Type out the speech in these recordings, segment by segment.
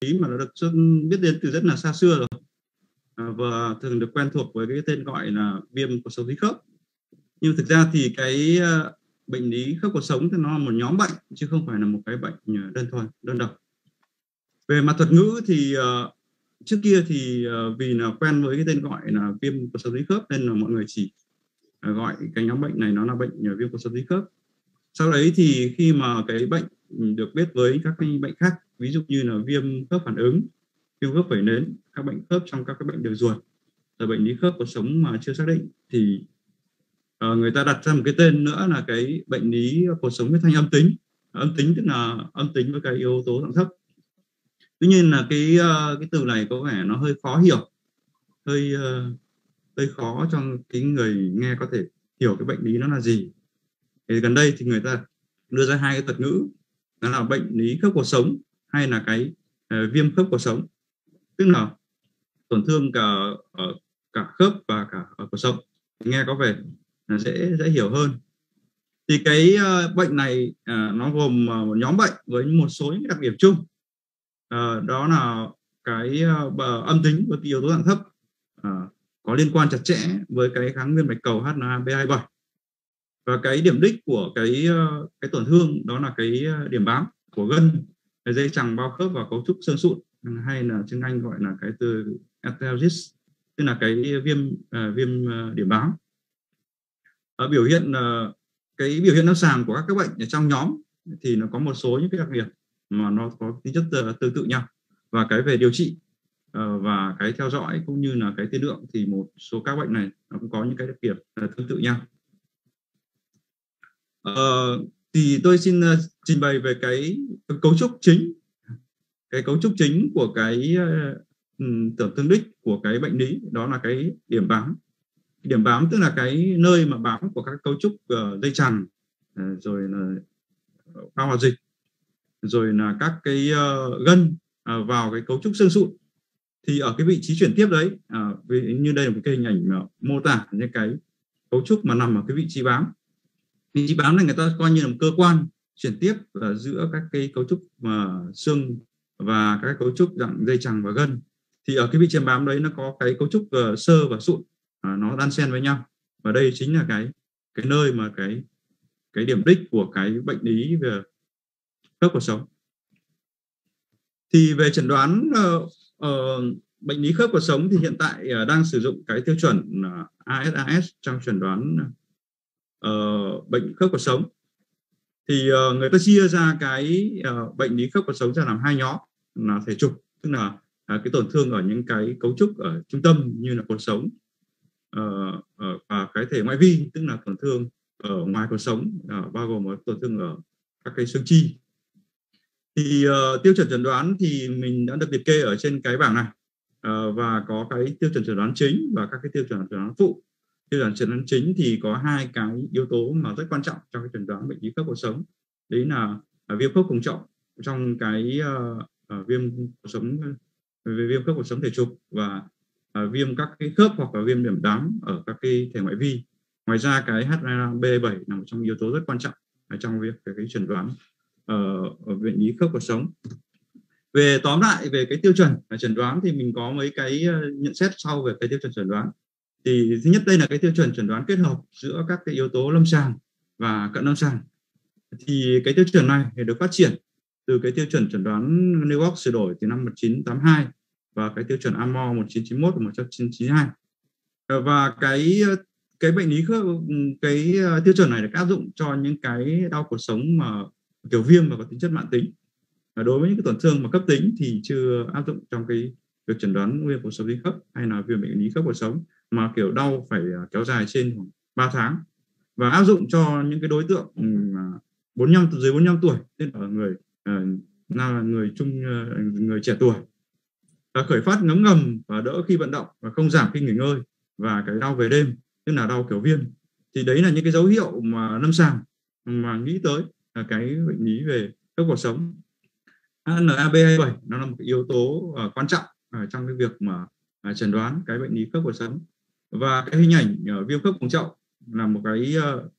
lý mà nó được biết đến từ rất là xa xưa rồi. À, và thường được quen thuộc với cái tên gọi là viêm cột sống dính khớp. Nhưng thực ra thì cái à, bệnh lý khớp cuộc sống thì nó là một nhóm bệnh chứ không phải là một cái bệnh à, đơn thuần đơn độc. Về mặt thuật ngữ thì uh, trước kia thì uh, vì là quen với cái tên gọi là viêm cột sống dính khớp nên là mọi người chỉ uh, gọi cái nhóm bệnh này nó là bệnh viêm cột sống dính khớp. Sau đấy thì khi mà cái bệnh được biết với các cái bệnh khác ví dụ như là viêm khớp phản ứng viêm khớp vẩy nến các bệnh khớp trong các cái bệnh đường ruột. Rồi bệnh lý khớp cuộc sống mà chưa xác định thì uh, người ta đặt ra một cái tên nữa là cái bệnh lý cuộc sống huyết thanh âm tính. Âm tính tức là âm tính với cái yếu tố dạng thấp. Tuy nhiên là cái uh, cái từ này có vẻ nó hơi khó hiểu hơi uh, hơi khó cho cái người nghe có thể hiểu cái bệnh lý nó là gì. Thì gần đây thì người ta đưa ra hai cái thuật ngữ đó là bệnh lý khớp cuộc sống hay là cái uh, viêm khớp cuộc sống. Tức là tổn thương cả ở cả khớp và cả ở cuộc sống. Nghe có vẻ là dễ dễ hiểu hơn. Thì cái uh, bệnh này uh, nó gồm uh, một nhóm bệnh với một số những đặc điểm chung. Uh, đó là cái uh, âm tính với yếu tố dạng thấp uh, có liên quan chặt chẽ với cái kháng nguyên bạch cầu HNA-B27 và cái điểm đích của cái cái tổn thương đó là cái điểm bám của gân cái dây chằng bao khớp và cấu trúc xương sụn. Hay là tiếng Anh gọi là cái từ arthritis tức là cái viêm uh, viêm uh, điểm bám. Ở biểu hiện uh, cái biểu hiện lâm sàng của các cái bệnh ở trong nhóm thì nó có một số những cái đặc điểm mà nó có tính chất uh, tương tự nhau. Và cái về điều trị uh, và cái theo dõi cũng như là cái tiên lượng thì một số các bệnh này nó cũng có những cái đặc điểm uh, tương tự nhau. Uh, thì tôi xin uh, trình bày về cái cấu trúc chính cái cấu trúc chính của cái uh, tưởng tương đích của cái bệnh lý đó là cái điểm bám. Điểm bám tức là cái nơi mà bám của các cấu trúc uh, dây chằng uh, rồi là bao hòa dịch rồi là các cái uh, gân uh, vào cái cấu trúc xương sụn. Thì ở cái vị trí chuyển tiếp đấy uh, như đây là một cái hình ảnh uh, mô tả những cái cấu trúc mà nằm ở cái vị trí bám vị trí bám này người ta coi như là một cơ quan chuyển tiếp uh, giữa các cái cấu trúc mà xương và các cấu trúc dạng dây chằng và gân. Thì ở cái vị trí bám đấy nó có cái cấu trúc uh, sơ và sụn uh, nó đan xen với nhau. Và đây chính là cái cái nơi mà cái cái điểm đích của cái bệnh lý về khớp cuộc sống. Thì về chẩn đoán uh, uh, bệnh lý khớp cuộc sống thì hiện tại uh, đang sử dụng cái tiêu chuẩn uh, ASAS trong chẩn đoán uh, bệnh khớp cuộc sống. Thì uh, người ta chia ra cái uh, bệnh lý khớp cuộc sống ra làm hai nhóm là thể trục tức là uh, cái tổn thương ở những cái cấu trúc ở trung tâm như là cuộc sống uh, uh, và cái thể ngoại vi tức là tổn thương ở ngoài cuộc sống uh, bao gồm tổn thương ở các cái xương chi. Thì uh, tiêu chuẩn chẩn đoán thì mình đã được liệt kê ở trên cái bảng này uh, và có cái tiêu chuẩn chẩn đoán chính và các cái tiêu chuẩn chẩn đoán phụ thì là chẩn đoán chính thì có hai cái yếu tố mà rất quan trọng trong cái chẩn đoán bệnh lý khớp cuộc sống. Đấy là à, viêm khớp cùng trọng trong cái uh, viêm cuộc sống ờ, về viêm khớp cuộc sống thể trục và uh, viêm các cái khớp hoặc là viêm điểm đám ở các cái thể ngoại vi. Ngoài ra cái HB7 là một trong yếu tố rất quan trọng ở trong việc cái, cái chẩn đoán ở, ở bệnh lý khớp cuộc sống. Về tóm lại về cái tiêu chuẩn chẩn đoán thì mình có mấy cái nhận xét sau về cái tiêu chuẩn chẩn đoán thì thứ nhất đây là cái tiêu chuẩn chuẩn đoán kết hợp giữa các cái yếu tố lâm sàng và cận lâm sàng. Thì cái tiêu chuẩn này thì được phát triển từ cái tiêu chuẩn chuẩn đoán New York sửa đổi từ năm 1982 và cái tiêu chuẩn AMO 1991 và 1992 ờ, và cái cái bệnh lý khớp, cái ờ, tiêu chuẩn này được áp dụng cho những cái đau cuộc sống mà kiểu viêm và có tính chất mạng tính. Và đối với những cái tổn thương mà cấp tính thì chưa áp dụng trong cái việc chẩn đoán viêm cuộc sống lý khớp hay là viêm bệnh lý khớp cuộc sống mà kiểu đau phải à, kéo dài trên khoảng 3 tháng. Và áp dụng cho những cái đối tượng ừ, 45 dưới 45 tuổi tức là người ờ, là người trung ờ, người trẻ tuổi. Và khởi phát ngấm ngầm và đỡ khi vận động và không giảm khi nghỉ ngơi và cái đau về đêm tức là đau kiểu viêm. Thì đấy là những cái dấu hiệu mà lâm sàng mà nghĩ tới là cái bệnh lý về khớp cuộc sống. NAB27 nó là một cái yếu tố uh, quan trọng uh, trong cái việc mà uh, chẩn đoán cái bệnh lý khớp cuộc sống và cái hình ảnh uh, viêm khớp cùng chậu là một cái uh,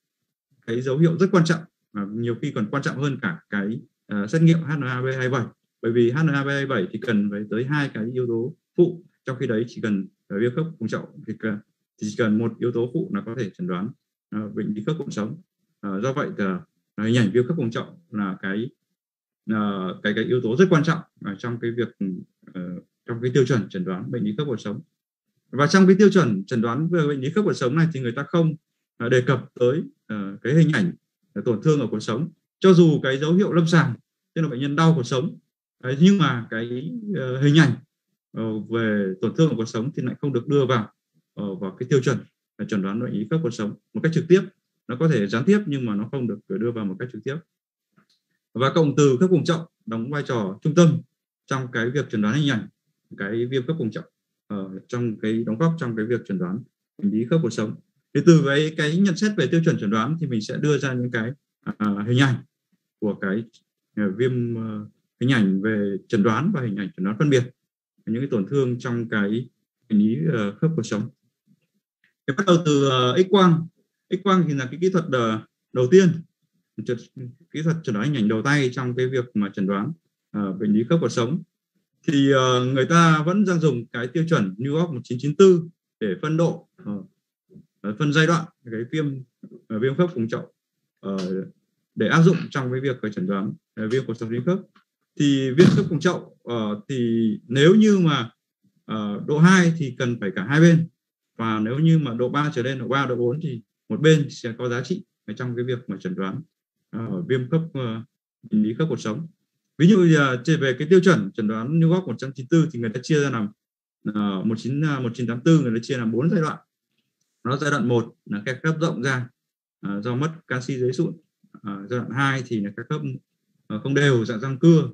cái dấu hiệu rất quan trọng và nhiều khi còn quan trọng hơn cả cái uh, xét nghiệm HNA-B27 bởi vì HNA327 thì cần phải tới hai cái yếu tố phụ trong khi đấy chỉ cần viêm khớp cùng chậu thì, thì chỉ cần một yếu tố phụ là có thể chẩn đoán uh, bệnh lý khớp cuộc sống. Uh, do vậy là uh, hình ảnh viêm khớp cùng chậu là cái uh, cái cái yếu tố rất quan trọng uh, trong cái việc uh, trong cái tiêu chuẩn chẩn đoán bệnh lý khớp cuộc sống và trong cái tiêu chuẩn chẩn đoán về bệnh lý khớp cuộc sống này thì người ta không à, đề cập tới à, cái hình ảnh à, tổn thương ở cuộc sống. Cho dù cái dấu hiệu lâm sàng, tức là bệnh nhân đau cuộc sống nhưng mà cái ờ, hình ảnh ờ, về tổn thương ở cuộc sống thì lại không được đưa vào ờ, vào cái tiêu chuẩn chẩn đoán bệnh lý khớp cuộc sống một cách trực tiếp. Nó có thể gián tiếp nhưng mà nó không được đưa vào một cách trực tiếp. Và cộng từ khớp cùng trọng đóng vai trò trung tâm trong cái việc chẩn đoán hình ảnh, cái viêm khớp cùng trọng uh, trong cái đóng góp trong cái việc chẩn đoán bệnh lý khớp cuộc sống. Thì từ cái cái nhận xét về tiêu chuẩn chẩn đoán thì mình sẽ đưa ra những cái uh, hình ảnh của cái uh, viêm uh, hình ảnh về chẩn đoán và hình ảnh chẩn đoán phân biệt những cái tổn thương trong cái bệnh lý uh, khớp cuộc sống. Thì bắt đầu từ uh, x quang. X quang thì là cái kỹ thuật uh, đầu tiên. Kỹ thuật chẩn đoán hình ảnh đầu tay trong cái việc mà chẩn đoán uh, bệnh lý khớp cuộc sống thì uh, người ta vẫn đang dùng cái tiêu chuẩn New York 1994 để phân độ uh, phân giai đoạn cái viêm uh, viêm khớp cùng chậu uh, để áp dụng trong cái việc chẩn đoán uh, viêm cột sống viêm khớp. Thì viêm khớp cùng chậu uh, thì nếu như mà uh, độ 2 thì cần phải cả hai bên. Và nếu như mà độ 3 trở lên độ 3 độ 4 thì một bên sẽ có giá trị trong cái việc mà chẩn đoán uh, viêm khớp uh, lý khớp cột sống ví dụ như à, về cái tiêu chuẩn chẩn đoán New York 194 thì người ta chia ra làm uh, 19 1984 người ta chia làm bốn giai đoạn. Nó giai đoạn 1 là các khớp rộng ra uh, do mất canxi dưới sụn. Uh, giai đoạn 2 thì là các khớp uh, không đều dạng răng cưa.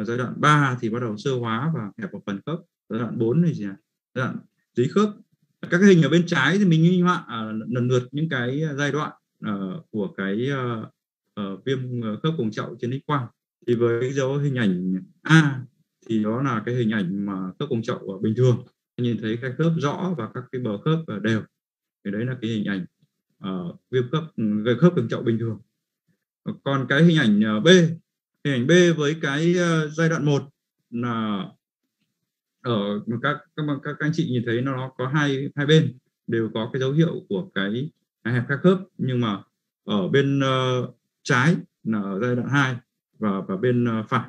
Uh, giai đoạn 3 thì bắt đầu sơ hóa và hẹp một phần khớp. Giai đoạn 4 thì gì giai đoạn dưới khớp. Các cái hình ở bên trái thì mình minh họa uh, lần lượt những cái giai đoạn uh, của cái uh, uh, viêm khớp cùng chậu trên x quang thì với cái dấu hình ảnh A thì đó là cái hình ảnh mà khớp cùng chậu bình thường. Nhìn thấy cái khớp rõ và các cái bờ khớp đều. Thì đấy là cái hình ảnh uh, viêm khớp gây khớp cùng chậu bình thường. Còn cái hình ảnh ờ, B hình ảnh B với cái uh, giai đoạn 1 là ở các các các anh chị nhìn thấy nó có hai hai bên đều có cái dấu hiệu của cái hẹp các khớp. Nhưng mà ở bên uh, trái là ở giai đoạn 2 và và bên ờ, phải,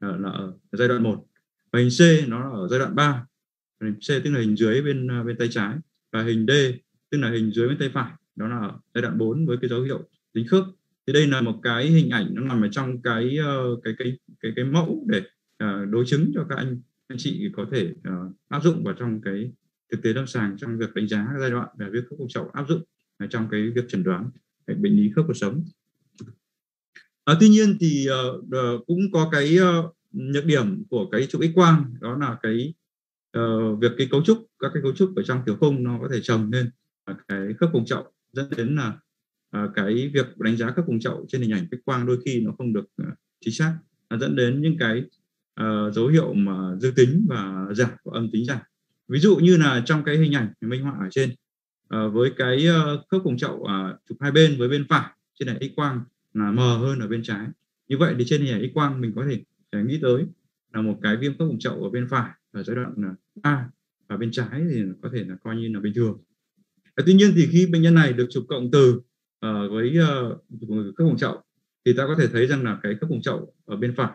là ở giai đoạn 1 và hình C nó là ở giai đoạn 3 hình C tức là hình dưới bên ờ, bên tay trái và hình D tức là hình dưới bên tay phải. Đó là ở giai đoạn 4 với cái dấu hiệu tính khớp. Thì đây là một cái hình ảnh nó nằm ở trong cái ờ, cái cái cái cái mẫu để đối chứng cho các anh anh chị có thể áp dụng vào trong cái thực tế lâm sàng trong việc đánh giá giai đoạn về viết khớp cuộc sống áp dụng trong cái việc chẩn đoán bệnh lý khớp cuộc sống. À, tuy nhiên thì uh, uh, cũng có cái uh, nhược điểm của cái chụp X quang đó là cái uh, việc cái cấu trúc các cái cấu trúc ở trong tiểu khung nó có thể chồng lên uh, cái khớp cùng chậu dẫn đến là uh, cái việc đánh giá khớp cùng chậu trên hình ảnh X quang đôi khi nó không được uh, chính xác. Uh, dẫn đến những cái uh, dấu hiệu mà dương tính và giảm và âm tính giảm. Ví dụ như là trong cái hình ảnh minh họa ở trên uh, với cái uh, khớp cùng chậu à, uh, chụp hai bên với bên phải trên này x quang là mờ hơn ở bên trái. Như vậy thì trên hình ảnh x quang mình có thể à, nghĩ tới là một cái viêm khớp cùng chậu ở bên phải ở giai đoạn à, A và bên trái thì có thể là coi như là bình thường. À, tuy nhiên thì khi bệnh nhân này được chụp cộng từ uh, với uh, khớp cùng chậu thì ta có thể thấy rằng là cái khớp cùng chậu ở bên phải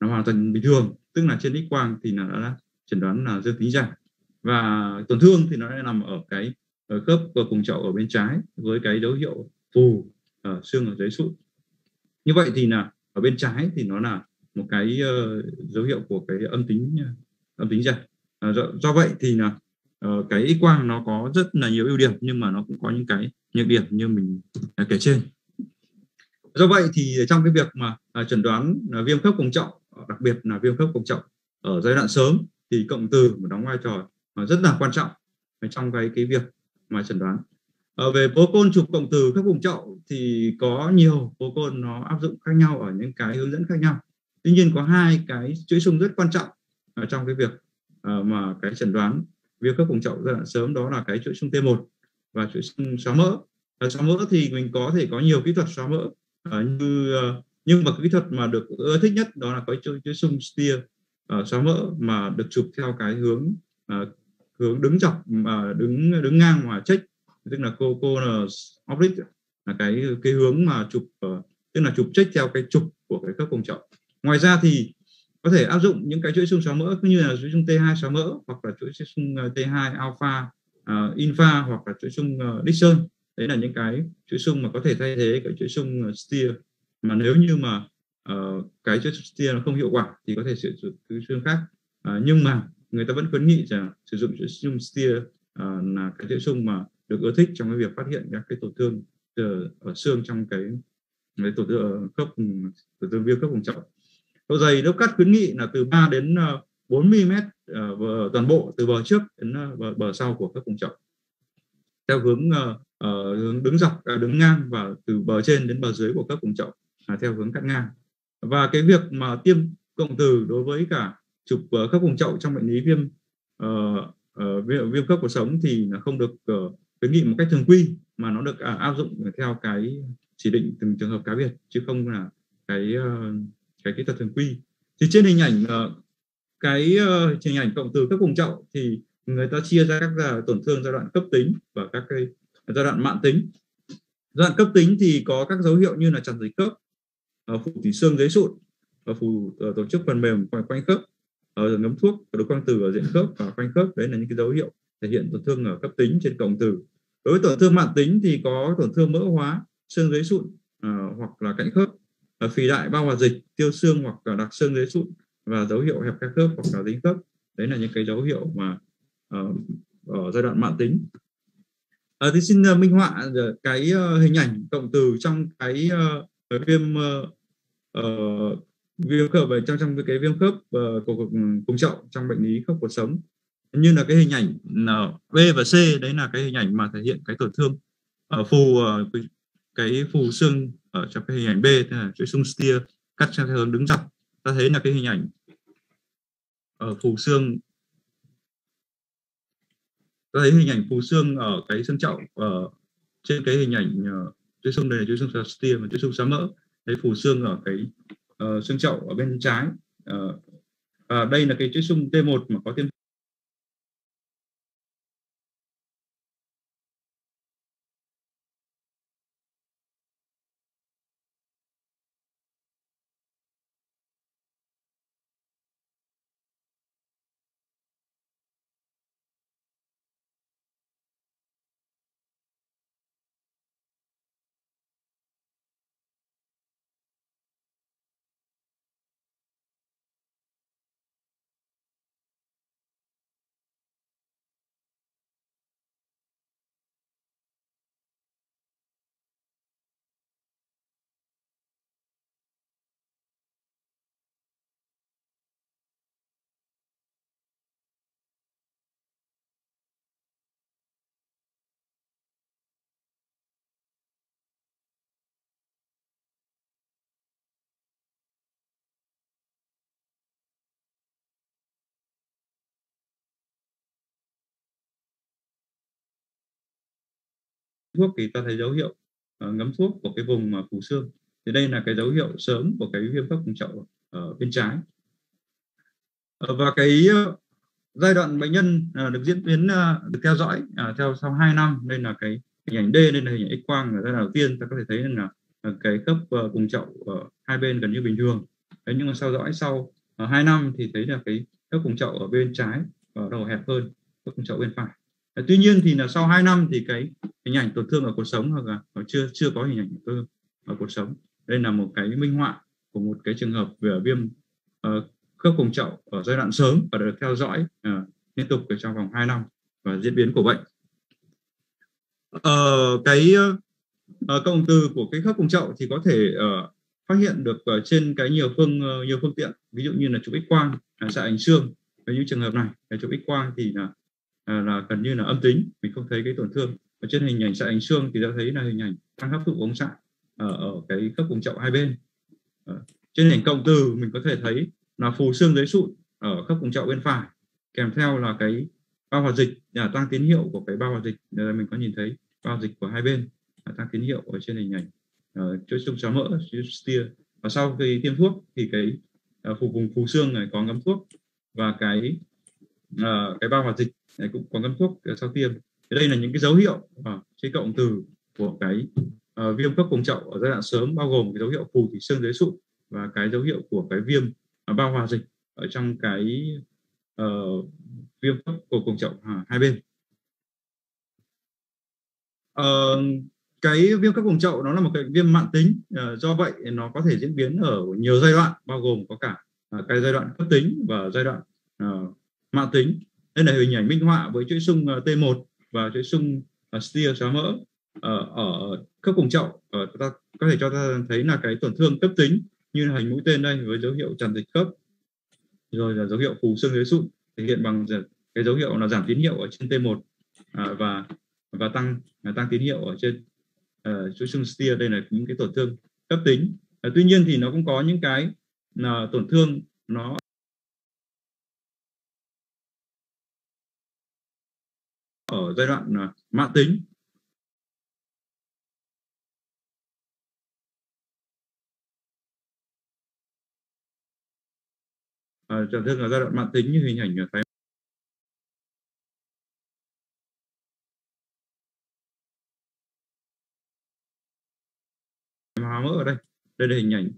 nó hoàn toàn bình thường tức là trên x quang thì là đã chẩn đoán là dương tính giảm và tổn thương thì nó nằm ở cái ở khớp của cùng chậu ở bên trái với cái dấu hiệu phù ở xương ở dưới sụn như vậy thì là ở bên trái thì nó là một cái uh, dấu hiệu của cái âm tính ờ, âm tính giảm à, ờ, do, do vậy thì là uh, cái x quang nó có rất là nhiều ưu điểm nhưng mà nó cũng có những cái nhược điểm như mình uh, kể trên. Do vậy thì trong cái việc mà uh, chẩn đoán uh, viêm khớp cùng trọng đặc biệt là viêm khớp cùng trọng ở giai đoạn sớm thì cộng từ đóng vai trò rất là quan trọng trong cái cái việc mà chẩn đoán. Ờ, về bố côn chụp cộng từ khớp vùng chậu thì có nhiều bố côn nó áp dụng khác nhau ở những cái hướng dẫn khác nhau. Tuy nhiên có hai cái chuỗi sung rất quan trọng ở trong cái việc uh, mà cái chẩn đoán viêm khớp vùng chậu giai đoạn sớm đó là cái chuỗi sung T1 và chuỗi sung xóa mỡ. Ở xóa mỡ thì mình có thể có nhiều kỹ thuật xóa mỡ uh, như uh, nhưng mà kỹ thuật mà được ưa thích nhất đó là cái chuỗi, chuỗi sung steer uh, xóa mỡ mà được chụp theo cái hướng uh, hướng đứng dọc mà đứng đứng ngang mà check tức là cô cô là orbit là cái cái hướng mà chụp ờ, tức là chụp trách theo cái trục của cái khớp cùng chậu. Ngoài ra thì có thể áp dụng những cái chuỗi xương xóa mỡ như là chuỗi xương T2 xóa mỡ hoặc là chuỗi xương ờ, T2 alpha uh, infa hoặc là chuỗi xương uh, Dixon. Đấy là những cái chuỗi xương mà có thể thay thế cái chuỗi xương uh, steer. Mà nếu như mà uh, cái chuỗi steer nó không hiệu quả thì có thể sử dụng chuỗi xương khác. Uh, nhưng mà người ta vẫn khuyến nghị rằng sử dụng chuỗi xương steer uh, là cái chuỗi xương mà được ưa thích trong cái việc phát hiện các cái tổn thương ờ, ở xương trong cái, cái tổn thương ờ, khớp ừ, tổn thương viêm khớp vùng chậu độ dày đốc cắt khuyến nghị là từ 3 đến 4 mm uh, toàn bộ từ bờ trước đến ờ, bờ, bờ sau của khớp vùng chậu theo hướng uh, hướng đứng dọc uh, đứng ngang và từ bờ trên đến bờ dưới của khớp vùng chậu uh, à, theo hướng cắt ngang. Và cái việc mà tiêm cộng từ đối với cả chụp uh, khớp vùng chậu trong bệnh lý viêm uh, uh, viêm, viêm khớp cuộc sống thì là không được uh, khuyến nghị một cách thường quy mà nó được à, áp dụng theo cái chỉ định từng trường hợp cá biệt chứ không là cái ờ, cái kỹ thuật thường quy. Thì trên hình ảnh ờ, cái ờ, hình ảnh cộng từ các vùng chậu thì người ta chia ra các là tổn thương giai đoạn cấp tính và các cái giai đoạn mạng tính. Giai đoạn cấp tính thì có các dấu hiệu như là chặt dịch khớp phủ tủy xương dưới sụn và phủ tổ chức phần mềm quanh, quanh khớp ngấm thuốc đối quang từ ở diện khớp và quanh khớp. Đấy là những cái dấu hiệu thể hiện tổn thương ở cấp tính trên cộng từ đối với tổn thương mạng tính thì có tổn thương mỡ hóa xương dưới sụn uh, hoặc là cạnh khớp uh, phì đại bao hòa dịch tiêu xương hoặc là đặc xương dưới sụn và dấu hiệu hẹp các khớp hoặc là dính khớp. Đấy là những cái dấu hiệu mà uh, ở giai đoạn mạng tính. À, thì xin uh, minh họa cái uh, hình ảnh cộng từ trong cái uh, viêm uh, viêm khớp trong trong cái viêm khớp uh, của cùng chậu trong bệnh lý khớp cuộc sống như là cái hình ảnh ờ, B và C đấy là cái hình ảnh mà thể hiện cái tổn thương ở phù ờ, cái phù xương ở trong cái hình ảnh B tức là chuỗi xương steer cắt theo hướng đứng dọc. Ta thấy là cái hình ảnh ở phù xương ta thấy hình ảnh phù xương ở cái xương chậu ở trên cái hình ảnh chuỗi xương này là chuỗi xương steer và chuỗi xương xá mỡ. Thấy phù xương ở cái uh, xương chậu ở bên trái uh, à, đây là cái chuỗi xương T1 mà có tiêm thuốc thì ta thấy dấu hiệu uh, ngấm thuốc của cái vùng mà phù xương. Thì đây là cái dấu hiệu sớm của cái viêm khớp vùng chậu ở bên trái. Ờ, và cái ờ, giai đoạn bệnh nhân được diễn biến được theo dõi à, theo sau 2 năm đây là cái hình ảnh D đây là hình ảnh X quang ở giai đoạn đầu tiên ta có thể thấy là cái khớp cùng vùng chậu ở hai bên gần như bình thường. Đấy, nhưng mà sau dõi sau 2 năm thì thấy là cái khớp vùng chậu ở bên trái ở đầu hẹp hơn khớp vùng chậu bên phải. Ờ, tuy nhiên thì là sau 2 năm thì cái hình ảnh tổn thương ở cuộc sống hoặc là nó chưa chưa có hình ảnh tổn thương ở cuộc sống. Đây là một cái minh họa của một cái trường hợp về viêm uh, khớp cùng chậu ở giai đoạn sớm và được theo dõi uh, liên tục trong vòng 2 năm và diễn biến của bệnh. Uh, cái uh, cộng từ của cái khớp cùng chậu thì có thể uh, phát hiện được ở trên cái nhiều phương uh, nhiều phương tiện. Ví dụ như là chụp x quang xạ ảnh xương. Với những trường hợp này cái chụp x quang thì là uh, À, là gần như là âm tính mình không thấy cái tổn thương. Ở trên hình ảnh xạ ảnh xương thì ta thấy là hình ảnh tăng hấp thụ ống xạ ở, ở cái khớp vùng chậu hai bên. Ở trên hình cộng từ mình có thể thấy là phù xương dưới sụn ở khớp vùng chậu bên phải kèm theo là cái bao hoạt dịch là tăng tín hiệu của cái bao hoạt dịch. Đây mình có nhìn thấy bao dịch của hai bên à, tăng tín hiệu ở trên hình ảnh ờ, uh, chuỗi xương xóa mỡ steer. Và sau khi tiêm thuốc thì cái uh, vùng phù xương này có ngấm thuốc. Và cái uh, cái bao hoạt dịch này cũng có ngâm thuốc ờ, sau tiêm. Thì đây là những cái dấu hiệu ờ, uh, trên cộng từ của cái uh, viêm khớp cùng chậu ở giai đoạn sớm bao gồm cái dấu hiệu phù thủy xương dưới sụn và cái dấu hiệu của cái viêm uh, bao hòa dịch ở trong cái uh, viêm khớp của cùng chậu uh, hai bên. Uh, cái viêm khớp cùng chậu nó là một cái viêm mạng tính uh, do vậy nó có thể diễn biến ở nhiều giai đoạn bao gồm có cả uh, cái giai đoạn cấp tính và giai đoạn uh, mạng tính. Đây là hình ảnh minh họa với chuỗi sung ờ, T1 và chuỗi sung uh, steer xóa mỡ ờ, ở, khớp cùng chậu. Chúng ta có thể cho ta thấy là cái tổn thương cấp tính như là hình mũi tên đây với dấu hiệu tràn dịch khớp. Rồi là dấu hiệu phù xương dưới sụn thể hiện bằng cái dấu hiệu là giảm tín hiệu ở trên T1 à, và và tăng à, tăng tín hiệu ở trên uh, chuỗi xương steer. Đây là những cái tổn thương cấp tính. Tuy nhiên thì nó cũng có những cái là tổn thương nó ở à, à, giai đoạn mãn tính. À, tổn thương ở giai đoạn mạng tính như hình ảnh à, thấy hóa mỡ ở đây. Đây là hình ảnh.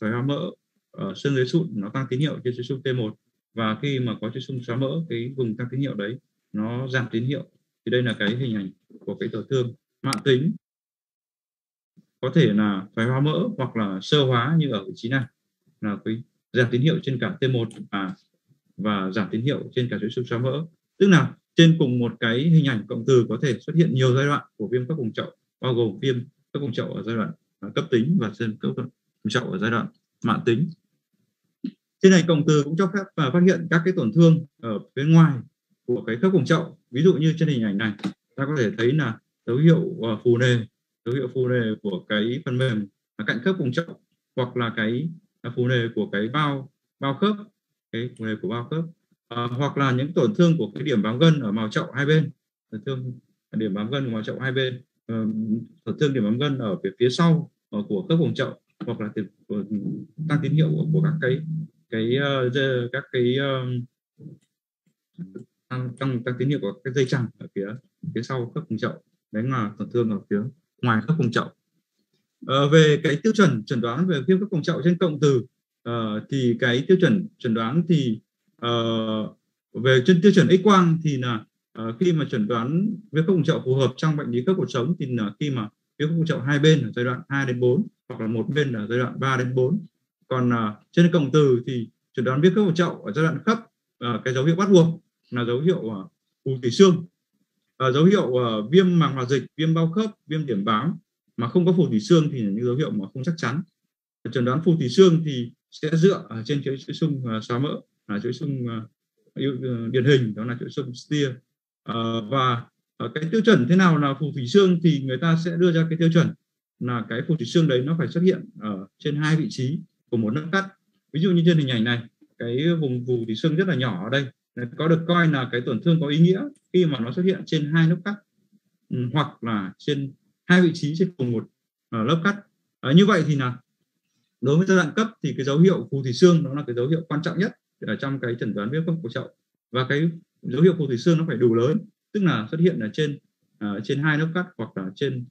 Thoái hóa mỡ ở xương dưới sụn nó tăng tín hiệu trên chuỗi xung T1 và khi mà có chuỗi xung xóa mỡ cái vùng tăng tín hiệu đấy nó giảm tín hiệu. Thì đây là cái hình ảnh của cái tổn thương mạng tính. Có thể là thoái hóa mỡ hoặc là sơ hóa như ở vị trí này. Là cái giảm tín hiệu trên cả T1 à, và giảm tín hiệu trên cả chuỗi xung xóa mỡ. Tức là trên cùng một cái hình ảnh cộng từ có thể xuất hiện nhiều giai đoạn của viêm các vùng chậu bao gồm viêm các vùng chậu ở giai đoạn à, cấp tính và viêm các vùng chậu ở giai đoạn mạng tính trên này cộng từ cũng cho phép và phát hiện các cái tổn thương ở phía ngoài của cái khớp vùng chậu. Ví dụ như trên hình ảnh này ta có thể thấy là dấu hiệu à, phù nề dấu hiệu phù nề của cái phần mềm ở cạnh khớp vùng chậu hoặc là cái à, phù nề của cái bao bao khớp cái phù nề của bao khớp. À, hoặc là những tổn thương của cái điểm bám gân ở màu chậu hai bên. Tổn thương điểm bám gân của màu chậu hai bên à, tổn thương điểm bám gân ở phía phía sau ờ, của khớp vùng chậu hoặc là ờ, tăng tín hiệu của, của các cái cái uh, các cái uh, trong các tín hiệu của cái dây chằng ở phía phía sau khớp cùng chậu. Đấy là tổn thương ở phía ngoài khớp cùng chậu. Uh, về cái tiêu chuẩn chuẩn đoán về viêm khớp cùng chậu trên cộng từ uh, thì cái tiêu chuẩn chuẩn đoán thì uh, về trên tiêu chuẩn X quang thì là uh, khi mà chuẩn đoán viêm khớp cùng chậu phù hợp trong bệnh lý khớp cuộc sống thì là khi mà viêm khớp cùng chậu hai bên ở giai đoạn 2 đến 4 hoặc là một bên ở giai đoạn 3 đến 4 còn uh, trên cộng từ thì chẩn đoán viêm khớp một chậu ở giai đoạn cấp uh, à, cái dấu hiệu bắt buộc là dấu hiệu uh, phù tủy xương. Uh, dấu hiệu uh, viêm màng hoạt dịch viêm bao khớp viêm điểm bám mà không có phù tủy xương thì là những dấu hiệu mà không chắc chắn. Chẩn đoán phù tủy xương thì sẽ dựa ở trên chuỗi xương uh, xóa mỡ là chuỗi xương uh, điển hình đó là chuỗi xương steer. Uh, và uh, cái tiêu chuẩn thế nào là phù thủy xương thì người ta sẽ đưa ra cái tiêu chuẩn là cái phù thủy xương đấy nó phải xuất hiện ở trên hai vị trí của một nấc cắt ví dụ như trên hình ảnh này cái vùng vù thì xương rất là nhỏ ở đây. Có được coi là cái tổn thương có ý nghĩa khi mà nó xuất hiện trên hai nấc cắt ừ, hoặc là trên hai vị trí trên cùng một ờ, lớp cắt. À, như vậy thì là đối với giai đoạn cấp thì cái dấu hiệu phù thủy xương đó là cái dấu hiệu quan trọng nhất ở trong cái chẩn đoán viêm cấp cổ chậu. Và cái dấu hiệu phù thủy xương nó phải đủ lớn tức là xuất hiện ở trên uh, trên hai lớp cắt hoặc là trên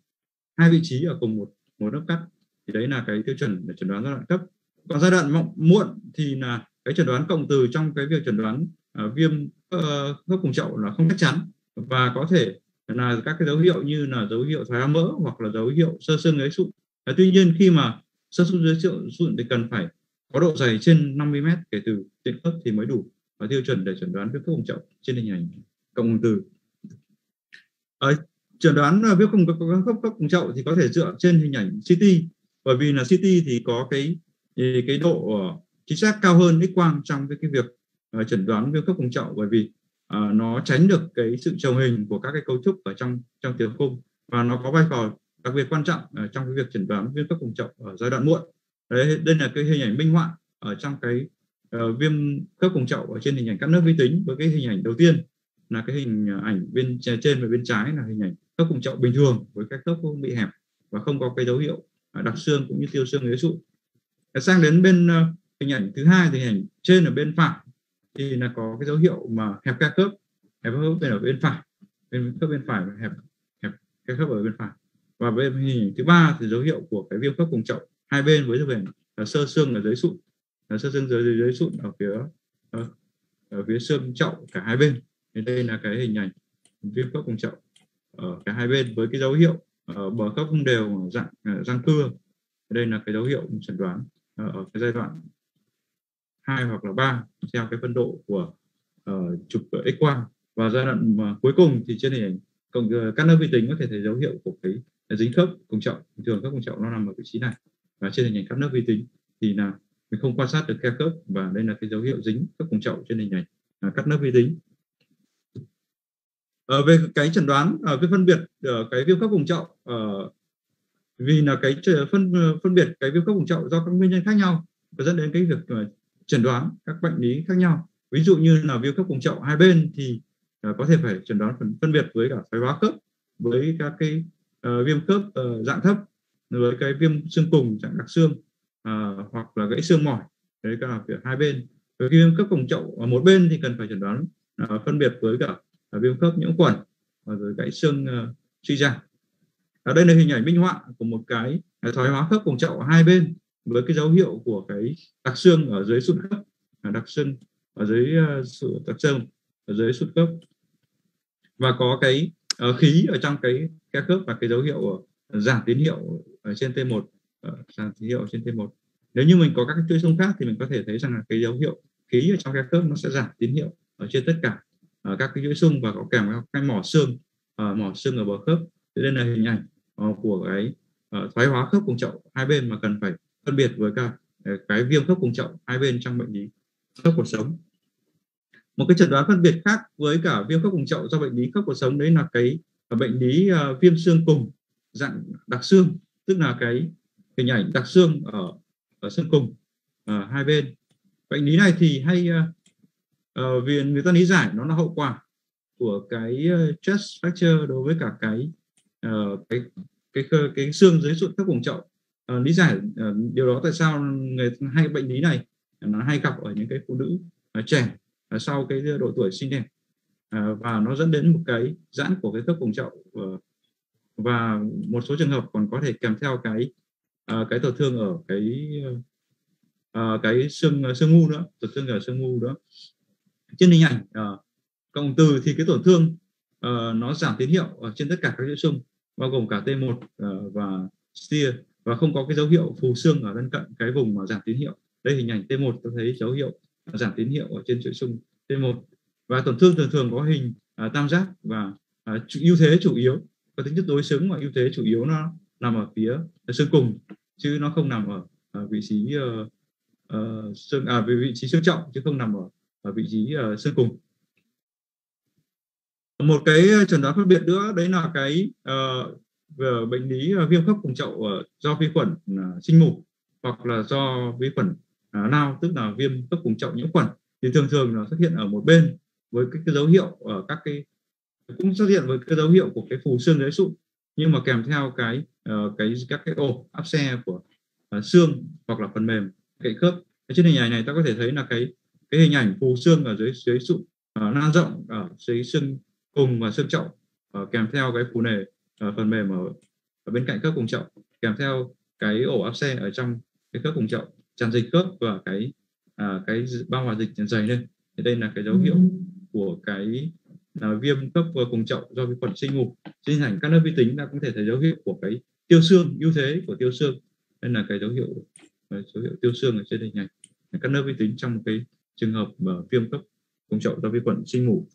hai vị trí ở cùng một một lớp cắt. Thì đấy là cái tiêu chuẩn để chẩn đoán giai đoạn cấp còn giai đoạn muộn thì là cái chẩn đoán cộng từ trong cái việc chẩn đoán uh, viêm ờ, uh, khớp cùng chậu là không chắc chắn. Và có thể là các cái dấu hiệu như là dấu hiệu thoái hóa mỡ hoặc là dấu hiệu sơ xương gáy sụn. Tuy nhiên khi mà sơ xương dưới sụn thì cần phải có độ dày trên 50 m kể từ tiện khớp thì mới đủ và tiêu chuẩn để chẩn đoán viêm khớp cùng chậu trên hình ảnh cộng từ. À, chẩn đoán viêm khớp cùng chậu thì có thể dựa trên hình ảnh CT bởi vì là CT thì có cái cái độ ờ, chính xác cao hơn X quang trong cái, cái việc uh, chẩn đoán viêm khớp cùng chậu bởi vì uh, nó tránh được cái sự trồng hình của các cái cấu trúc ở trong trong tiểu khung và nó có vai trò đặc biệt quan trọng uh, trong cái việc chẩn đoán viêm khớp cùng chậu ở giai đoạn muộn. Đấy đây là cái hình ảnh minh họa ở trong cái uh, viêm khớp cùng chậu ở trên hình ảnh cắt lớp vi tính với cái hình ảnh đầu tiên là cái hình ảnh bên trên và bên trái là hình ảnh khớp cùng chậu bình thường với các khớp không bị hẹp và không có cái dấu hiệu đặc xương cũng như tiêu xương ghế sụn sang đến bên ờ, hình ảnh thứ hai thì hình ảnh trên ở bên phải thì là có cái dấu hiệu mà hẹp ca khớp. Hẹp khớp bên ở bên phải bên khớp bên phải và hẹp hẹp ca khớp ở bên phải. Và bên hình ảnh thứ ba thì dấu hiệu của cái viêm khớp cùng chậu hai bên với hình là sơ xương ở dưới sụn là sơ xương dưới dưới, dưới sụn ở phía ở, ở phía xương chậu cả hai bên. Thì đây là cái hình ảnh viêm khớp cùng chậu ở cả hai bên với cái dấu hiệu ở bờ khớp không đều dạng răng cưa. Đây là cái dấu hiệu chẩn đoán. Ờ, ở cái giai đoạn hai hoặc là ba theo cái phân độ của ờ, uh, chụp x quang. Và giai đoạn cuối cùng thì trên hình ảnh cộng uh, các lớp vi tính có thể thấy dấu hiệu của cái dính khớp cùng trọng. Thường khớp cùng trọng nó nằm ở vị trí này. Và trên hình ảnh các lớp vi tính thì là mình không quan sát được khe khớp và đây là cái dấu hiệu dính khớp cùng trọng trên hình ảnh à, cắt lớp vi tính. Ở về cái chẩn đoán ở cái phân biệt ở cái viêm khớp cùng trọng ở vì là cái phân ờ, phân biệt cái viêm khớp vùng chậu do các nguyên nhân khác nhau và dẫn đến cái việc ờ, chẩn đoán các bệnh lý khác nhau. Ví dụ như là viêm khớp vùng chậu hai bên thì ờ, có thể phải chẩn đoán phân, phân biệt với cả thoái hóa khớp với các cái uh, viêm khớp uh, dạng thấp với cái viêm xương cùng dạng đặc xương uh, hoặc là gãy xương mỏi đấy cả là hai bên. Với viêm khớp vùng chậu ở một bên thì cần phải chẩn đoán uh, phân biệt với cả uh, viêm khớp nhiễm khuẩn và rồi gãy xương uh, suy giảm ở đây là hình ảnh minh họa của một cái à, thoái hóa khớp cùng chậu hai bên với cái dấu hiệu của cái đặc xương ở dưới sụn khớp à, đặc xương ở dưới à, sự đặc xương ở dưới sụn khớp. Và có cái uh, khí ở trong cái khe khớp và cái dấu hiệu giảm tín hiệu ở trên T1 uh, ờ, giảm tín hiệu trên T1 nếu như mình có các chuỗi xung khác thì mình có thể thấy rằng là cái dấu hiệu khí ở trong khe khớp nó sẽ giảm tín hiệu ở trên tất cả uh, các cái chuỗi xung và có kèm cái mỏ xương uh, mỏ xương ở bờ khớp. Thế nên là hình ảnh Ờ, của cái ờ, thoái hóa khớp cùng chậu hai bên mà cần phải phân biệt với cả ờ, cái viêm khớp cùng chậu hai bên trong bệnh lý khớp cuộc sống. Một cái chẩn đoán phân biệt khác với cả viêm khớp cùng chậu do bệnh lý khớp cuộc sống đấy là cái à, bệnh lý viêm xương cùng dạng đặc xương tức là cái hình ảnh đặc xương ở ở xương cùng ở hai bên. Bệnh lý này thì hay uh, vì người ta lý giải nó là hậu quả của cái stress chest fracture đối với cả cái uh, cái cái cái, cái xương dưới sụn các vùng chậu uh, ờ, lý giải uh, điều đó tại sao người hay bệnh lý này nó hay gặp ở những cái phụ nữ uh, trẻ uh, sau cái độ tuổi sinh đẻ. Uh, và nó dẫn đến một cái giãn của cái khớp vùng chậu uh, và một số trường hợp còn có thể kèm theo cái uh, cái tổn thương ở cái uh, cái xương xương ngu nữa tổn thương ở xương ngu nữa trên hình ảnh uh, cộng từ thì cái tổn thương uh, nó giảm tín hiệu ở trên tất cả các địa xương bao gồm cả T1 uh, ờ, và steer. Và không có cái dấu hiệu phù xương ở lân cận cái vùng mà giảm tín hiệu. Đây hình ảnh T1 tôi thấy dấu hiệu giảm tín hiệu ở trên chuỗi xung T1 và tổn thương thường thường có hình uh, tam giác và uh, ưu thế chủ yếu. Có tính chất đối xứng và ưu thế chủ yếu nó nằm ở phía xương cùng chứ nó không nằm ở, ở vị trí uh, uh, xương à vị trí xương trọng chứ không nằm ở, ở vị trí uh, xương cùng một cái ờ, chẩn đoán phân biệt nữa đấy là cái uh, về bệnh lý viêm khớp cùng chậu do vi khuẩn sinh mù hoặc là do vi khuẩn lao tức là viêm khớp cùng chậu nhiễm khuẩn. Thì thường thường nó xuất hiện ở một bên với cái, cái dấu hiệu ở các cái cũng xuất hiện với cái dấu hiệu của cái phù xương dưới sụn nhưng mà kèm theo cái cái các cái ổ áp xe của xương hoặc là phần mềm cậy khớp. Trên hình ảnh này ta có thể thấy là cái cái hình ảnh phù xương ở dưới dưới sụn uh, lan rộng ở dưới xương cùng và xương chậu uh, kèm theo cái phù nề uh, phần mềm ở, ở bên cạnh khớp cùng chậu kèm theo cái ổ áp xe ở trong cái khớp cùng chậu tràn dịch khớp và cái à, cái bao hòa dịch dày lên. Thì đây là cái dấu hiệu của cái là viêm khớp cùng chậu do vi khuẩn sinh ngủ trên hình ảnh các lớp vi tính ta cũng thể thấy dấu hiệu của cái tiêu xương ưu thế của tiêu xương. Đây là cái dấu hiệu dấu hiệu tiêu xương ở trên hình ảnh. Các lớp vi tính trong một cái trường hợp mà viêm khớp cùng chậu do vi khuẩn sinh ngủ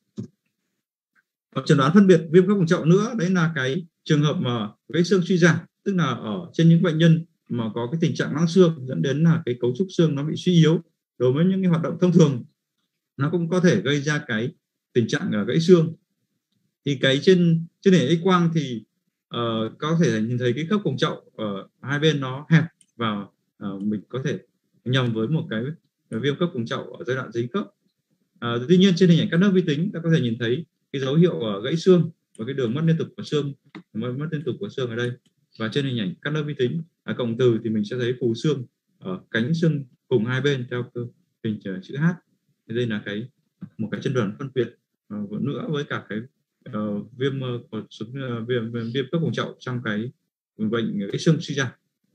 và chẩn đoán phân biệt viêm khớp cùng chậu nữa đấy là cái trường hợp mà gãy xương suy giảm tức là ở trên những bệnh nhân mà có cái tình trạng loãng xương dẫn đến là cái cấu trúc xương nó bị suy yếu đối với những cái hoạt động thông thường. Nó cũng có thể gây ra cái tình trạng ờ, gãy xương. Thì cái trên trên hình x quang thì uh, có thể nhìn thấy cái khớp cùng chậu ở hai bên nó hẹp và uh, mình có thể nhầm với một cái viêm khớp cùng chậu ở giai đoạn dính khớp. Uh, tuy nhiên trên hình ảnh các lớp vi tính ta có thể nhìn thấy cái dấu hiệu uh, gãy xương và cái đường mất liên tục của xương mất, mất liên tục của xương ở đây. Và trên hình ảnh cắt lớp vi tính à, cộng từ thì mình sẽ thấy phù xương ở cánh xương cùng hai bên theo hình à, chữ H. Thì đây là cái một cái chân đoàn phân biệt uh, nữa với cả cái uh, viêm uh, uh, viêm viêm, viêm cấp vùng chậu trong cái bệnh cái xương suy giảm.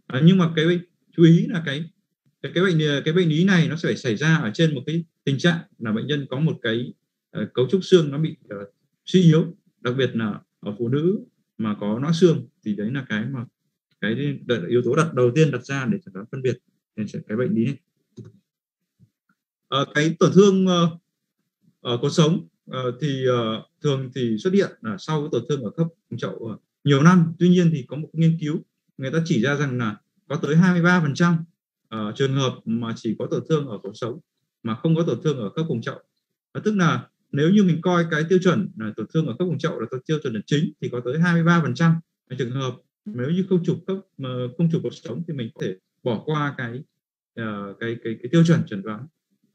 À, nhưng mà cái chú ý là cái cái, cái bệnh cái bệnh lý này nó sẽ xảy ra ở trên một cái tình trạng là bệnh nhân có một cái uh, cấu trúc xương nó bị uh, suy yếu đặc biệt là ở phụ nữ mà có nõn xương thì đấy là cái mà cái yếu tố đặt đầu tiên đặt ra để chẩn đoán phân biệt cái bệnh lý này. À, cái tổn thương uh, ở cột sống uh, thì uh, thường thì xuất hiện là sau cái tổn thương ở khớp chậu uh, nhiều năm. Tuy nhiên thì có một nghiên cứu người ta chỉ ra rằng là có tới 23 phần trăm trường hợp mà chỉ có tổn thương ở cột sống mà không có tổn thương ở khớp vùng chậu. À, tức là nếu như mình coi cái tiêu chuẩn là tổn thương ở khớp vùng chậu là tiêu chuẩn là chính thì có tới 23 phần trăm. Trường hợp nếu như không chụp khớp không chụp cuộc sống thì mình có thể bỏ qua cái uh, cái, cái cái tiêu chuẩn chẩn đoán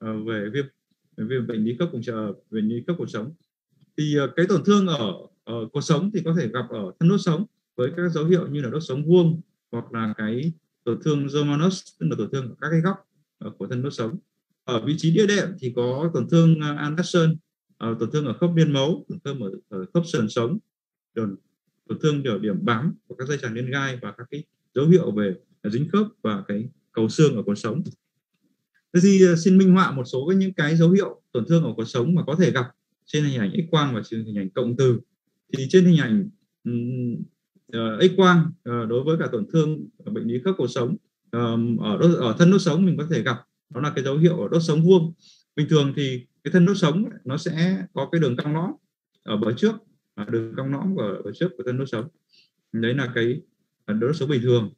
uh, về viêm về bệnh lý cấp cùng chờ về lý cấp cuộc sống. Thì uh, cái tổn thương ở ở cuộc sống thì có thể gặp ở thân đốt sống với các dấu hiệu như là đốt sống vuông hoặc là cái tổn thương Romanus tức là tổn thương ở các cái góc uh, của thân đốt sống. Ở vị trí địa đệm thì có tổn thương uh, Anderson uh, tổn thương ở khớp liên mấu tổn thương ở, ở khớp sườn sống tổn, tổn thương ở điểm bám của các dây chằng liên gai và các cái dấu hiệu về dính khớp và cái cầu xương ở cuộc sống Thế thì ờ, xin minh họa một số cái những cái dấu hiệu tổn thương ở cuộc sống mà có thể gặp trên hình ảnh X quang và trên hình ảnh cộng từ. Thì trên hình ảnh uh, X quang uh, đối với cả tổn thương bệnh lý khớp cuộc sống uh, ở đốt, ở thân đốt sống mình có thể gặp đó là cái dấu hiệu ở đốt sống vuông. Bình thường thì cái thân đốt sống nó sẽ có cái đường cong lõm ở bờ trước, à, đường cong lõm ở bờ trước của thân đốt sống. Đấy là cái à, đốt sống bình thường.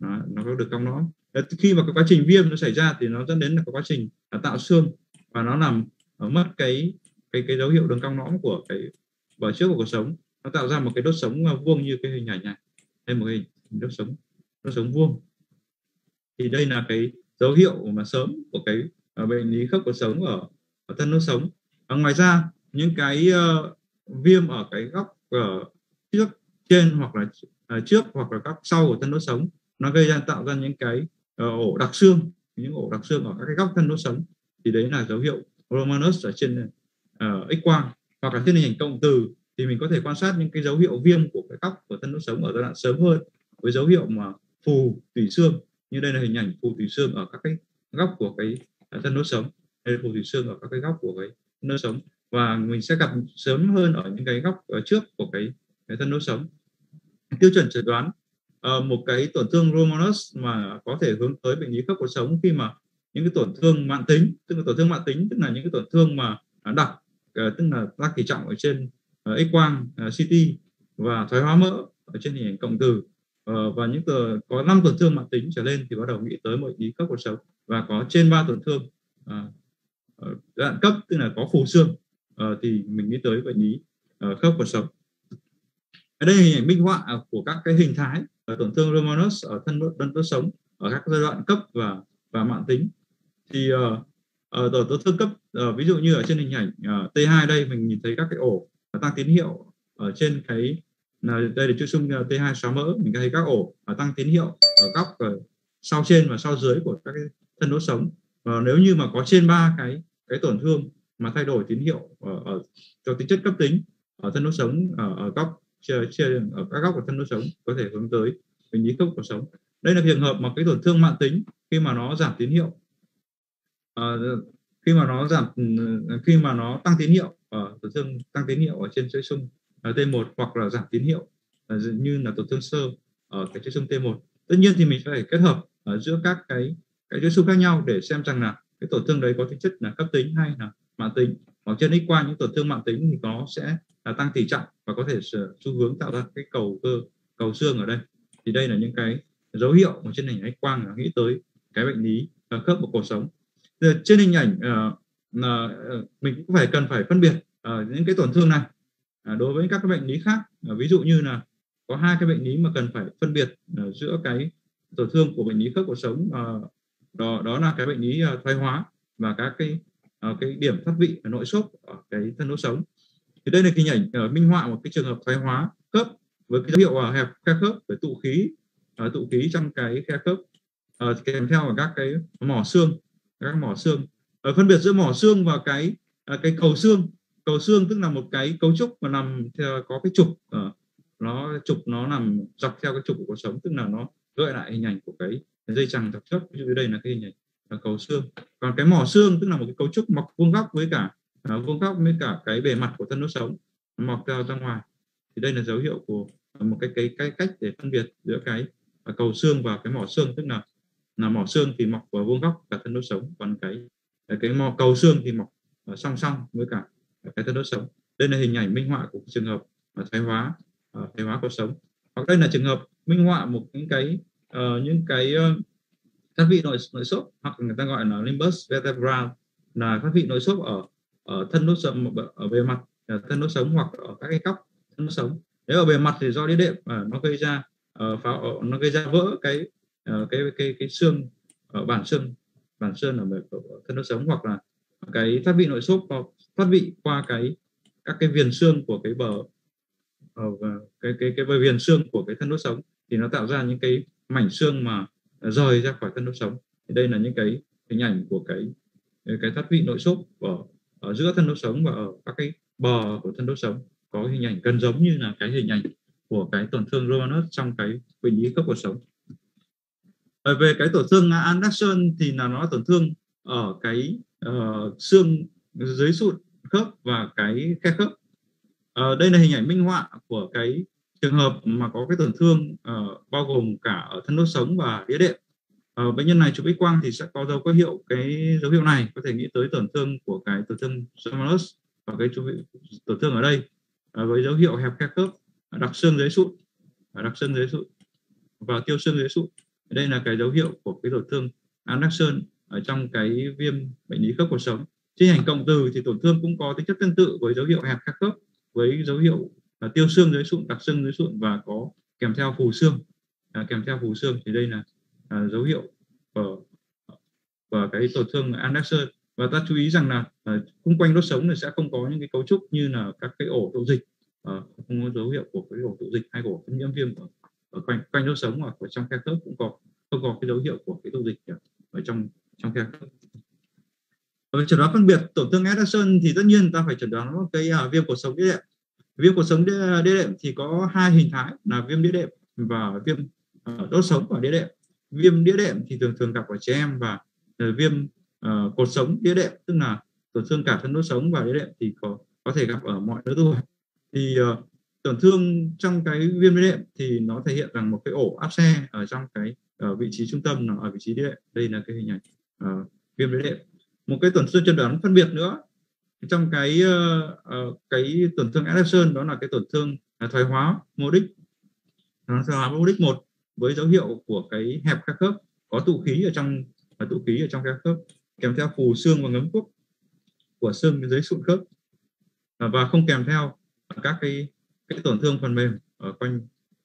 Đó, nó có được cong lõm ờ, khi mà cái quá trình viêm nó xảy ra thì nó dẫn đến là cái quá trình là tạo xương và nó làm à, mất cái cái cái dấu hiệu đường cong lõm của cái bờ trước của cuộc sống nó tạo ra một cái đốt sống vuông như cái hình ảnh này đây một hình đốt sống đốt sống vuông thì đây là cái dấu hiệu mà sớm của cái bệnh lý khớp cuộc sống ở thân đốt sống. À, ngoài ra những cái uh, viêm ở cái góc ở trước trên hoặc là uh, trước hoặc là góc sau của thân đốt sống nó gây ra tạo ra những cái uh, ổ đặc xương. Những ổ đặc xương ở các cái góc thân đốt sống thì đấy là dấu hiệu Romanus ở trên uh, X quang. Hoặc là trên hình ảnh cộng từ thì mình có thể quan sát những cái dấu hiệu viêm của cái góc của thân đốt sống ở giai đoạn sớm hơn với dấu hiệu mà phù tủy xương. Như đây là hình ảnh phù tủy xương ở các cái góc của cái thân đốt sống đây phù thủy xương ở các cái góc của cái thân sống. Và mình sẽ gặp sớm hơn ở những cái góc ở trước của cái, cái thân nốt sống. Tiêu chuẩn chẩn đoán uh, một cái tổn thương Romanus mà có thể hướng tới bệnh lý khớp cuộc sống khi mà những cái tổn thương mạng tính tức là tổn thương mạng tính tức là những cái tổn thương mà à, đặc uh, ờ, tức là tăng kỳ trọng ở trên uh, x quang uh, CT và thoái hóa mỡ ở trên hình ảnh cộng từ. Uh, và những tờ, có năm tổn thương mạng tính trở lên thì bắt đầu nghĩ tới bệnh lý khớp cuộc sống và có trên ba tổn thương uh, Ờ, đoạn cấp tức là có phù xương. Uh, thì mình nghĩ tới bệnh lý uh, khớp cuộc sống. Ở đây hình ảnh minh họa à, của các cái hình thái tổn thương Romanus ở thân đốt đốt sống ở các giai đoạn cấp và và mạng tính. Thì uh, uh, tổn tổn thương cấp uh, ví dụ như ở trên hình ảnh uh, T2 đây mình nhìn thấy các cái ổ tăng tín hiệu ở trên cái là đây là chữ xung T2 xóa mỡ mình thấy các ổ tăng tín hiệu ở góc ở sau trên và sau dưới của các cái thân đốt sống và nếu như mà có trên ba cái cái tổn thương mà thay đổi tín hiệu ở, ở cho tính chất cấp tính ở thân đốt sống ở, ở góc chia, chia ở các góc của thân đốt sống có thể hướng tới bệnh lý khớp cuộc sống. Đây là trường hợp mà cái tổn thương mạng tính khi mà nó giảm tín hiệu à, khi mà nó giảm ừ, khi mà nó tăng tín hiệu ở tổn thương tăng tín hiệu ở trên chuỗi xung ờ, T1 hoặc là giảm tín hiệu như là tổn thương sơ ở cái chuỗi xung T1 tất nhiên thì mình phải kết hợp ở giữa các cái cái chuỗi số khác nhau để xem rằng là cái tổn thương đấy có tính chất là cấp tính hay là mạng tính. Hoặc trên x quang những tổn thương mạng tính thì nó sẽ là tăng tỷ trọng và có thể xu hướng tạo ra cái cầu cơ cầu xương ở đây. Thì đây là những cái dấu hiệu mà trên hình ảnh quang là nghĩ tới cái bệnh lý ờ, khớp của cuộc sống. Giờ, trên hình ảnh uh, mình cũng phải cần phải phân biệt uh, những cái tổn thương này uh, đối với các cái bệnh lý khác. Uh, ví dụ như là có hai cái bệnh lý mà cần phải phân biệt uh, giữa cái tổn thương của bệnh lý khớp cuộc sống uh, đó đó là cái bệnh lý uh, thoái hóa và các cái uh, cái điểm thoát vị ở nội xốp ở cái thân đốt sống. Thì đây là hình ảnh uh, minh họa một cái trường hợp thoái hóa khớp với cái dấu hiệu uh, hẹp khe khớp với tụ khí uh, tụ khí trong cái khe khớp. Uh, kèm theo là các cái mỏ xương các mỏ xương. Uh, phân biệt giữa mỏ xương và cái uh, cái cầu xương. Cầu xương tức là một cái cấu trúc mà nằm theo có cái trục uh, nó trục nó nằm dọc theo cái trục của cuộc sống tức là nó gợi lại hình ảnh của cái dây chằng dọc trước ví dụ đây là cái hình ảnh là cầu xương. Còn cái mỏ xương tức là một cái cấu trúc mọc vuông góc với cả uh, vuông góc với cả cái bề mặt của thân đốt sống mọc ra ra ngoài. Thì đây là dấu hiệu của một cái cái cái cách để phân biệt giữa cái à, cầu xương và cái mỏ xương. Tức là là mỏ xương thì mọc vào vuông góc cả thân đốt sống còn cái à, cái mỏ cầu xương thì mọc song song với cả cái thân đốt sống. Đây là hình ảnh minh họa của trường hợp thoái hóa thoái hóa cuộc sống. Hoặc đây là trường hợp minh họa một những cái uh, những cái uh, các vị nội nội xốp hoặc người ta gọi là limbus vertebral là các vị nội xốp ở ở thân đốt sống ở bề mặt à, thân đốt sống hoặc ở các cái góc thân đốt sống. Nếu ở bề mặt thì do đĩa đệm uh, nó gây ra uh, phá nó gây ra vỡ cái uh, cái cái cái xương ở bản xương bản xương ở, ở thân đốt sống hoặc là cái thoát vị nội xốp thoát vị qua cái các cái viền xương của cái bờ uh, cái cái cái bờ viền xương của cái thân đốt sống thì nó tạo ra những cái mảnh xương mà à, rời ra khỏi thân đốt sống. Thì đây là những cái hình ảnh của cái cái thoát vị nội xúc ở, ở giữa thân đốt sống và ở các cái bờ của thân đốt sống. Có hình ảnh gần giống như là cái hình ảnh của cái tổn thương Romanus trong cái bệnh lý cấp cuộc sống. Ờ, về cái tổn thương Anderson thì là nó là tổn thương ở cái uh, xương dưới sụn khớp và cái khe khớp. Uh, đây là hình ảnh minh họa của cái trường hợp mà có cái tổn thương uh, bao gồm cả ở thân đốt sống và đĩa đệm. Uh, bệnh nhân này chụp x quang thì sẽ có dấu có hiệu cái dấu hiệu này có thể nghĩ tới tổn thương của cái tổn thương Somalus và cái tổn thương ở đây uh, với dấu hiệu hẹp khe khớp đặc xương dưới sụn đặc xương dưới sụn và tiêu xương dưới sụn. Đây là cái dấu hiệu của cái tổn thương Anderson ở trong cái viêm bệnh lý khớp cuộc sống. Trên hành cộng từ thì tổn thương cũng có tính chất tương tự với dấu hiệu hẹp các khớp với dấu hiệu là tiêu xương dưới sụn đặc xương dưới sụn và có kèm theo phù xương. À, kèm theo phù xương thì đây là à, dấu hiệu của, của cái tổn thương Anderson và ta chú ý rằng là à, xung quanh đốt sống thì sẽ không có những cái cấu trúc như là các cái ổ tụ dịch. À, không có dấu hiệu của cái ổ tụ dịch hay ổ nhiễm viêm ở, ở quanh quanh đốt sống hoặc ở trong khe khớp cũng có không có cái dấu hiệu của cái tụ dịch ở trong trong khe khớp. Chẩn đoán phân biệt tổn thương Anderson thì tất nhiên ta phải chẩn đoán cái uh, à, viêm cột sống đấy ạ viêm cột sống đĩa, đĩa đệm thì có hai hình thái là viêm đĩa đệm và viêm ờ, đốt sống và đĩa đệm. Viêm đĩa đệm thì thường thường gặp ở trẻ em và ờ, viêm uh, cột sống đĩa đệm tức là tổn thương cả thân đốt sống và đĩa đệm thì có có thể gặp ở mọi lứa tuổi. Thì uh, tổn thương trong cái viêm đĩa đệm thì nó thể hiện rằng một cái ổ áp xe ở trong cái ở vị trí trung tâm nó ở vị trí đĩa đệm. Đây là cái hình ảnh uh, viêm đĩa đệm. Một cái tổn thương chẩn đoán phân biệt nữa trong cái uh, cái tổn thương Anderson đó là cái tổn thương uh, thoái hóa mô đích. Thoái hóa mô đích một với dấu hiệu của cái hẹp các khớp có tụ khí ở trong à, tụ khí ở trong các khớp kèm theo phù xương và ngấm thuốc của xương dưới sụn khớp à, và không kèm theo các cái cái tổn thương phần mềm ở quanh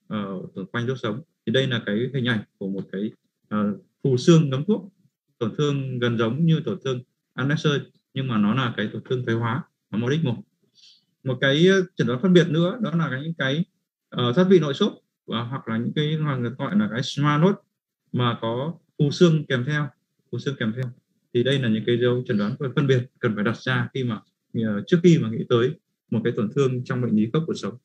ờ, ở quanh đốt sống. Thì đây là cái hình ảnh của một cái uh, phù xương ngấm thuốc tổn thương gần giống như tổn thương Anderson nhưng mà nó là cái tổn thương thoái hóa ở modic một. Một cái ờ, chẩn đoán phân biệt nữa đó là những cái uh, thoát vị nội sốt và hoặc là những cái mà người gọi là cái smart mà có phù xương kèm theo phù xương kèm theo. Thì đây là những cái dấu chẩn đoán phân biệt cần phải đặt ra khi mà ờ, trước khi mà nghĩ tới một cái tổn thương trong bệnh lý khớp cuộc sống.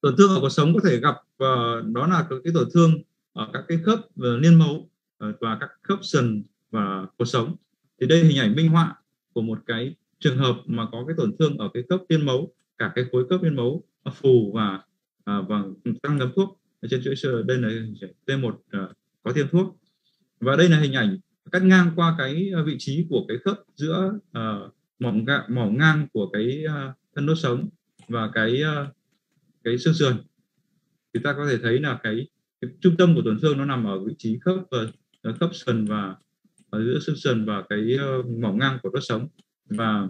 Tổn thương ở cuộc sống có thể gặp uh, đó là cái tổn thương ở các cái khớp uh, liên mấu uh, và các khớp sườn và cuộc sống thì đây hình ảnh minh họa của một cái trường hợp mà có cái tổn thương ở cái khớp liên mấu cả cái khối khớp liên mấu phù và à, và tăng ngấm thuốc. Ở trên chuỗi đây là T1 à, có tiêm thuốc. Và đây là hình ảnh cắt ngang qua cái à, vị trí của cái khớp giữa à, mỏng ngang, mỏng ngang của cái à, thân đốt sống và cái à, cái xương sườn. Thì ta có thể thấy là cái, cái trung tâm của tổn thương nó nằm ở vị trí khớp và khớp sườn và ở giữa xương sườn và cái ờ, mỏng ngang của đốt sống và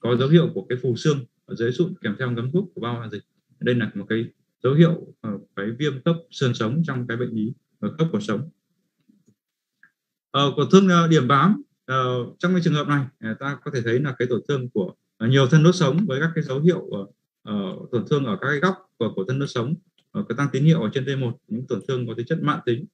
có dấu hiệu của cái phù xương ở dưới sụn kèm theo ngấm thuốc của bao hòa dịch. Đây là một cái dấu hiệu ở cái viêm cấp sườn sống trong cái bệnh lý ở cấp của sống. Uh, tổn thương điểm bám à, trong cái trường hợp này ta có thể thấy là cái tổn thương của nhiều thân đốt sống với các cái dấu hiệu uh, tổn thương ở các cái góc của, của thân đốt sống uh, có tăng tín hiệu ở trên T1 những tổn thương có tính chất mạng tính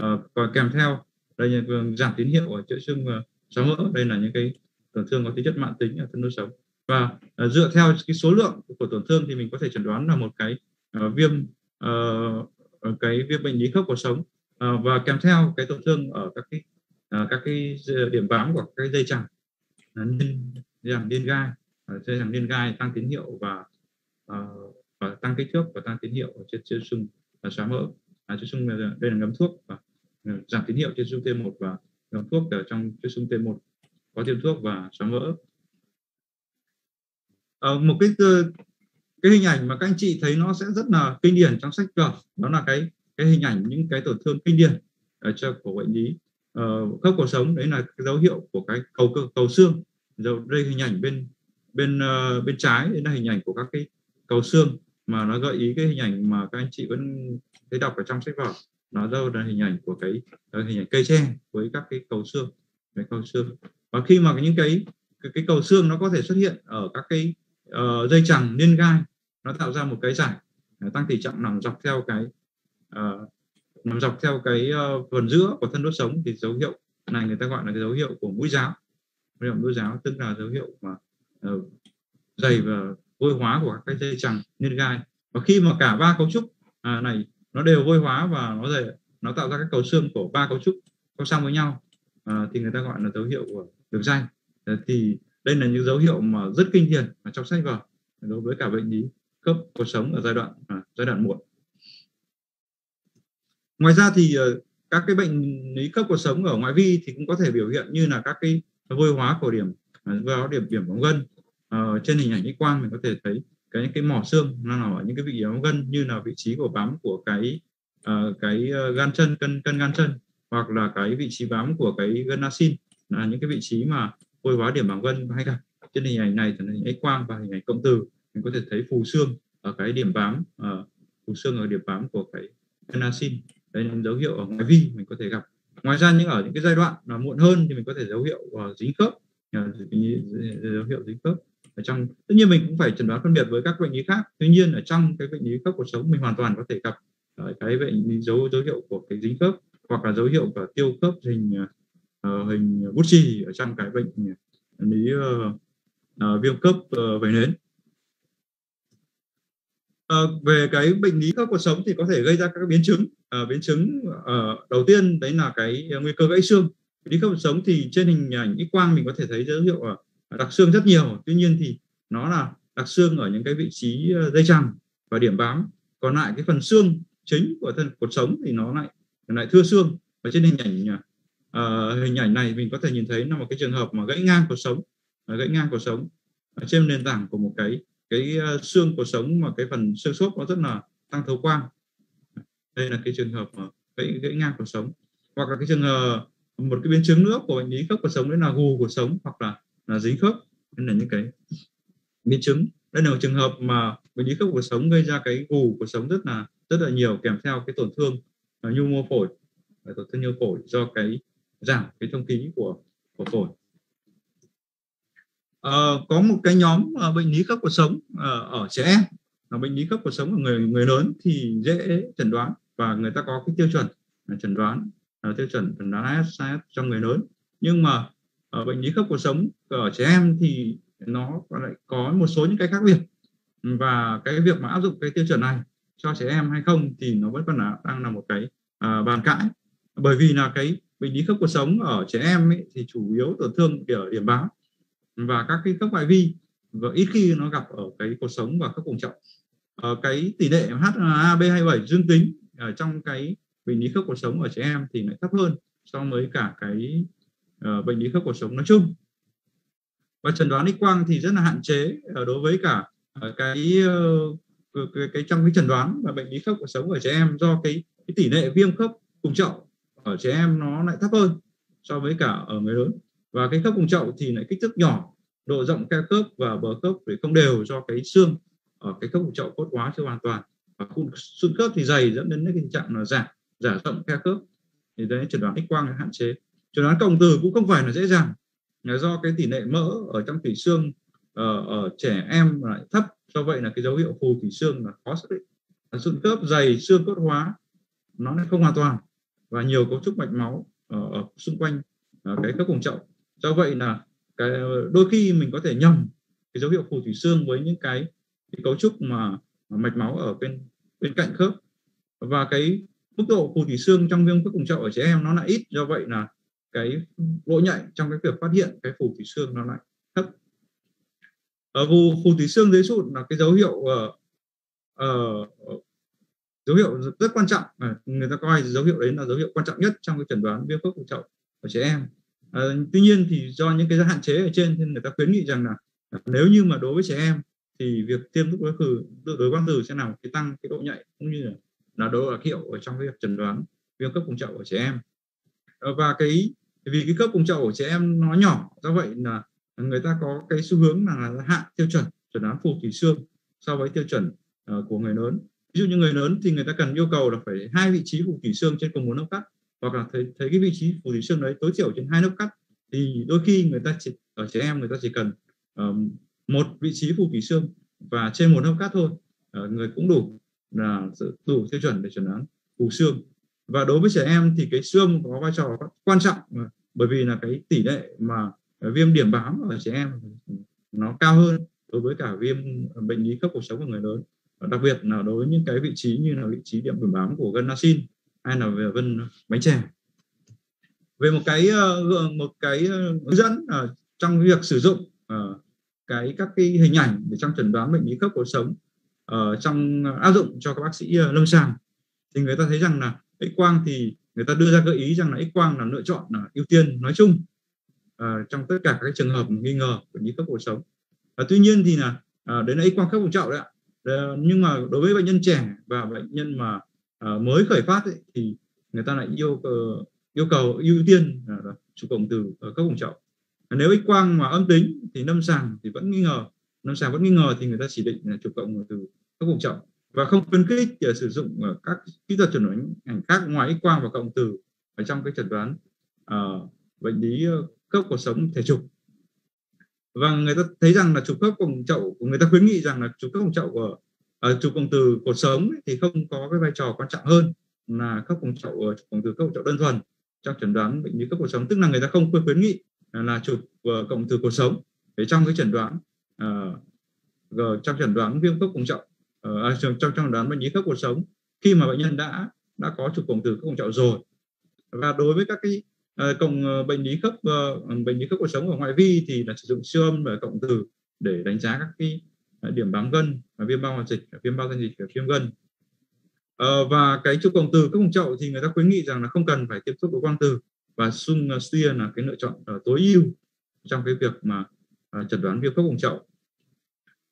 uh, và kèm theo đây là giảm tín hiệu ở chỗ xương xóa ờ, mỡ. Đây là những cái tổn thương có tính chất mạng tính ở thân đốt sống. Và uh, dựa theo cái số lượng của tổn thương thì mình có thể chẩn đoán là một cái uh, viêm uh, cái viêm bệnh lý khớp cuộc sống. Uh, và kèm theo cái tổn thương ở các cái uh, các cái điểm bám của cái dây chẳng liên rằng liên gai. Dây chẳng liên gai tăng tín hiệu và uh, và tăng kích thước và tăng tín hiệu ở trên trên xương xóa mỡ. À, trên xương đây là ngấm thuốc và Ừ, giảm tín hiệu trên xương T1 và nhóm thuốc ở trong chất xương T1 có tiêm thuốc và xóa mỡ. À, một cái cái hình ảnh mà các anh chị thấy nó sẽ rất là kinh điển trong sách vở. Đó là cái cái hình ảnh những cái tổn thương kinh điển ở cho của bệnh lý. Uh, khớp cuộc sống đấy là cái dấu hiệu của cái cầu cơ cầu xương. Rồi đây hình ảnh bên bên uh, bên trái đây là hình ảnh của các cái cầu xương mà nó gợi ý cái hình ảnh mà các anh chị vẫn thấy đọc ở trong sách vở nó đâu là hình ảnh của cái hình ảnh cây tre với các cái cầu xương. Cái cầu xương. Và khi mà những cái cái, cái cầu xương nó có thể xuất hiện ở các cái uh, dây chẳng liên gai nó tạo ra một cái giải à, tăng tỷ trọng nằm dọc theo cái uh, nằm dọc theo cái uh, phần giữa của thân đốt sống. Thì dấu hiệu này người ta gọi là cái dấu hiệu của mũi giáo. Dấu hiệu mũi giáo tức là dấu hiệu mà uh, dày và vôi hóa của các cái dây chẳng liên gai. Và khi mà cả ba cấu trúc uh, này nó đều vôi hóa và nó dày nó tạo ra các cầu xương của ba cấu trúc có song với nhau. À, thì người ta gọi là dấu hiệu của đường danh. À, thì đây là những dấu hiệu mà rất kinh điển mà trong sách vở đối với cả bệnh lý khớp cuộc sống ở giai đoạn à, giai đoạn muộn. Ngoài ra thì ờ, các cái bệnh lý khớp cuộc sống ở ngoại vi thì cũng có thể biểu hiện như là các cái vôi hóa cổ điểm vào điểm điểm bóng gân uh, trên hình ảnh x quang mình có thể thấy cái cái mỏ xương nó nằm ở những cái vị trí gân như là vị trí của bám của cái uh, cái ờ, gan chân cân cân gan chân hoặc là cái vị trí bám của cái gân asin là những cái vị trí mà vôi hóa điểm bám gân hay gặp. Trên hình ảnh này thì là hình x quang và hình ảnh cộng từ mình có thể thấy phù xương ở cái điểm bám uh, phù xương ở điểm bám của cái gân asin đây là dấu hiệu ở ngoài vi mình có thể gặp. Ngoài ra những ở những cái giai đoạn là muộn hơn thì mình có thể dấu hiệu uh, dính khớp. Uh, dấu hiệu dính khớp ở trong tất nhiên mình cũng phải chẩn đoán phân biệt với các bệnh lý khác. Tuy nhiên ở trong cái bệnh lý khớp cuộc sống mình hoàn toàn có thể gặp ờ, cái bệnh lý dấu dấu hiệu của cái dính khớp hoặc là dấu hiệu của tiêu khớp hình uh, hình bút chì ở trong cái bệnh ờ, lý uh, uh, viêm khớp uh, vẩy nến. Uh, về cái bệnh lý khớp cuộc sống thì có thể gây ra các biến chứng. Uh, biến chứng uh, đầu tiên đấy là cái nguy cơ gãy xương. Lý khớp cuộc sống thì trên hình ảnh x quang mình có thể thấy dấu hiệu uh, đặc xương rất nhiều. Tuy nhiên thì nó là đặc xương ở những cái vị trí ờ, dây chằng và điểm bám. Còn lại cái phần xương chính của thân cột sống thì nó lại lại thưa xương. Và trên hình ảnh uh, hình ảnh này mình có thể nhìn thấy là một cái trường hợp mà gãy ngang cột sống uh, gãy ngang cột sống ở trên nền tảng của một cái cái xương cột sống mà cái phần xương xốp nó rất là tăng thấu quang. Đây là cái trường hợp mà gãy gãy ngang cột sống. Hoặc là cái trường hợp một cái biến chứng nữa của bệnh lý khớp cột sống đấy là gù cột sống hoặc là là dính khớp nên là những cái biến chứng. Đây là một trường hợp mà bệnh lý khớp cuộc sống gây ra cái gù cuộc sống rất là rất là nhiều kèm theo cái tổn thương uh, nhu mô phổi. Tổn thương nhu phổi do cái giảm cái thông khí của của phổi. Uh, có một cái nhóm uh, bệnh lý khớp cuộc sống uh, ở trẻ em. Là bệnh lý khớp cuộc sống ở người người lớn thì dễ chẩn đoán và người ta có cái tiêu chuẩn chẩn đoán uh, tiêu chuẩn chẩn đoán AS, AS cho người lớn. Nhưng mà ở bệnh lý khớp cuộc sống ở trẻ em thì nó lại có một số những cái khác biệt. Và cái việc mà áp dụng cái tiêu chuẩn này cho trẻ em hay không thì nó vẫn còn là đang là một cái à, bàn cãi. Bởi vì là cái bệnh lý khớp cuộc sống ở trẻ em ấy, thì chủ yếu tổn thương ở điểm báo và các cái khớp ngoại vi và ít khi nó gặp ở cái cuộc sống và khớp cùng trọng. Ở cái tỷ lệ HLA-B27 dương tính ở trong cái bệnh lý khớp cuộc sống ở trẻ em thì lại thấp hơn so với cả cái uh, bệnh lý khớp cuộc sống nói chung. Và chẩn đoán x quang thì rất là hạn chế ờ, đối với cả ờ, cái, cái cái trong cái chẩn đoán và bệnh lý khớp cuộc sống ở trẻ em do cái, cái tỷ lệ viêm khớp cùng chậu ở trẻ em nó lại thấp hơn so với cả ở người lớn. Và cái khớp cùng chậu thì lại kích thước nhỏ độ rộng khe khớp và bờ khớp thì không đều do cái xương ở cái khớp cùng chậu cốt hóa chưa hoàn toàn. Và xương khớp thì dày dẫn đến cái tình trạng là giả giả rộng khe khớp. Thì đấy chẩn đoán x quang hạn chế chẩn đoán cộng từ cũng không phải là dễ dàng. Là do cái tỷ lệ mỡ ở trong tủy xương ở, ở trẻ em lại thấp. Do vậy là cái dấu hiệu phù tủy xương là khó xác định. Sụn khớp dày xương cốt hóa nó lại không hoàn toàn. Và nhiều cấu trúc mạch máu ở, ở xung quanh ở cái khớp cùng chậu. Do vậy là cái đôi khi mình có thể nhầm cái dấu hiệu phù thủy xương với những cái, cái cấu trúc mà, mà mạch máu ở bên bên cạnh khớp. Và cái mức độ phù thủy xương trong viêm khớp cùng chậu ở trẻ em nó lại ít. Do vậy là cái độ nhạy trong cái việc phát hiện cái phù thủy xương nó lại thấp. Ở phù, phù thủy xương dưới sụn là cái dấu hiệu uh, uh, dấu hiệu rất quan trọng. À, người ta coi dấu hiệu đấy là dấu hiệu quan trọng nhất trong cái chẩn đoán viêm khớp cùng chậu ở trẻ em. À, tuy nhiên thì do những cái hạn chế ở trên nên người ta khuyến nghị rằng là nếu như mà đối với trẻ em thì việc tiêm thuốc đối khử đối quang tử sẽ làm cái tăng cái độ nhạy cũng như là là độ đặc hiệu ở trong việc chẩn đoán viêm khớp cùng chậu ở trẻ em. Và cái vì cái khớp cùng chậu của trẻ em nó nhỏ do vậy là người ta có cái xu hướng là hạ tiêu chuẩn chuẩn đoán phù thủy xương so với tiêu chuẩn uh, của người lớn. Ví dụ như người lớn thì người ta cần yêu cầu là phải hai vị trí phù thủy xương trên cùng một nấc cắt hoặc là thấy thấy cái vị trí phù thủy xương đấy tối thiểu trên hai nấc cắt thì đôi khi người ta chỉ, ở trẻ em người ta chỉ cần uh, một vị trí phù thủy xương và trên một nấc cắt thôi uh, người cũng đủ là đủ tiêu chuẩn để chuẩn đoán phù xương. Và đối với trẻ em thì cái xương có vai trò quan trọng ờ, bởi vì là cái tỷ lệ mà à, viêm điểm bám ở trẻ em nó cao hơn đối với cả viêm à, bệnh lý khớp cuộc sống của người lớn. Đặc biệt là đối với những cái vị trí như là vị trí điểm điểm bám của gân nasin hay là về vân bánh chè. Về một cái à, một cái hướng dẫn trong việc sử dụng cái các cái hình ảnh để trong chẩn đoán bệnh lý khớp cuộc sống ở trong áp dụng cho các bác sĩ lâm sàng, thì người ta thấy rằng là x quang thì người ta đưa ra gợi ý rằng là x quang là lựa chọn là ưu tiên nói chung à, trong tất cả các trường hợp nghi ngờ của nhi cấp cuộc sống. Và tuy nhiên thì là à, đấy là x quang khớp vùng chậu đấy ạ. Ờ, nhưng mà đối với bệnh nhân trẻ và bệnh nhân mà à, mới khởi phát ấy, thì người ta lại yêu cầu yêu cầu ưu tiên là chụp cộng từ ở các vùng chậu nếu x quang mà âm tính thì lâm sàng thì vẫn nghi ngờ lâm sàng vẫn nghi ngờ thì người ta chỉ định là chụp cộng từ cấp vùng chậu và không khuyến khích để sử dụng ờ, các kỹ thuật chẩn đoán ảnh khác ngoài x quang và cộng từ ở trong cái chẩn đoán uh, bệnh lý khớp cuộc sống thể trục. Và người ta thấy rằng là chụp khớp cùng chậu của người ta khuyến nghị rằng là chụp khớp cùng chậu của uh, chụp cùng từ cột sống thì không có cái vai trò quan trọng hơn là khớp cùng chậu uh, chụp cùng từ khớp cùng chậu đơn thuần trong chẩn đoán bệnh lý khớp cuộc sống. Tức là người ta không khuyến nghị là chụp uh, cộng từ cột sống để trong cái chẩn đoán uh, trong chẩn đoán viêm khớp cùng chậu ở trong trong chẩn đoán bệnh lý khớp cuộc sống khi mà bệnh nhân đã đã có chụp cộng từ cộng cùng chậu rồi. Và đối với các cái uh, cộng ờ, bệnh lý khớp uh, bệnh lý khớp cuộc sống ở ngoại vi thì là sử dụng siêu âm và cộng từ để đánh giá các cái điểm bám gân à, viêm bao hoạt dịch à, viêm bao gân dịch viêm gân. Uh, và cái chụp cộng từ các vùng chậu thì người ta khuyến nghị rằng là không cần phải tiếp xúc với quang từ và sung uh, steer là cái lựa chọn tối ưu trong cái việc mà chẩn đoán viêm khớp cộng chậu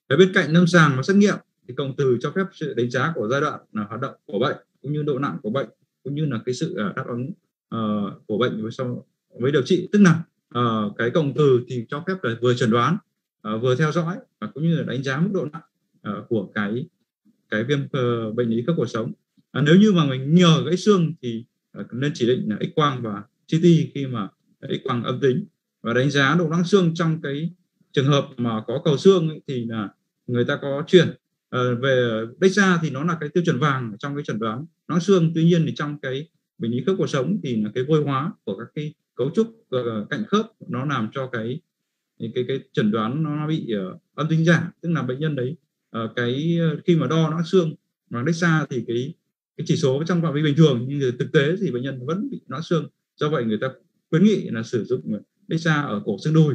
ở bên cạnh lâm sàng và xét nghiệm thì cộng từ cho phép sự đánh giá của giai đoạn là hoạt động của bệnh cũng như độ nặng của bệnh cũng như là cái sự à, đáp ứng uh, của bệnh với sau với điều trị. Tức là uh, cái cộng từ thì cho phép là vừa chẩn đoán uh, vừa theo dõi và cũng như là đánh giá mức độ nặng uh, của cái cái viêm uh, bệnh lý khớp cuộc sống. Uh, nếu như mà mình nhờ gãy xương thì uh, nên chỉ định là x quang và CT khi mà x quang âm tính. Và đánh giá độ nặng xương trong cái trường hợp mà có cầu xương ấy, thì là người ta có chuyển uh, về DEXA thì nó là cái tiêu chuẩn vàng trong cái chẩn đoán. Loãng xương tuy nhiên thì trong cái bệnh lý khớp cuộc sống thì là cái vôi hóa của các cái cấu trúc uh, cạnh khớp nó làm cho cái cái cái chẩn đoán nó bị uh, âm tính giả tức là bệnh nhân đấy uh, cái khi mà đo loãng xương bằng DEXA thì cái cái chỉ số trong phạm vi bình thường nhưng thực tế thì bệnh nhân vẫn bị loãng xương. Do vậy người ta khuyến nghị là sử dụng DEXA ở cổ xương đùi.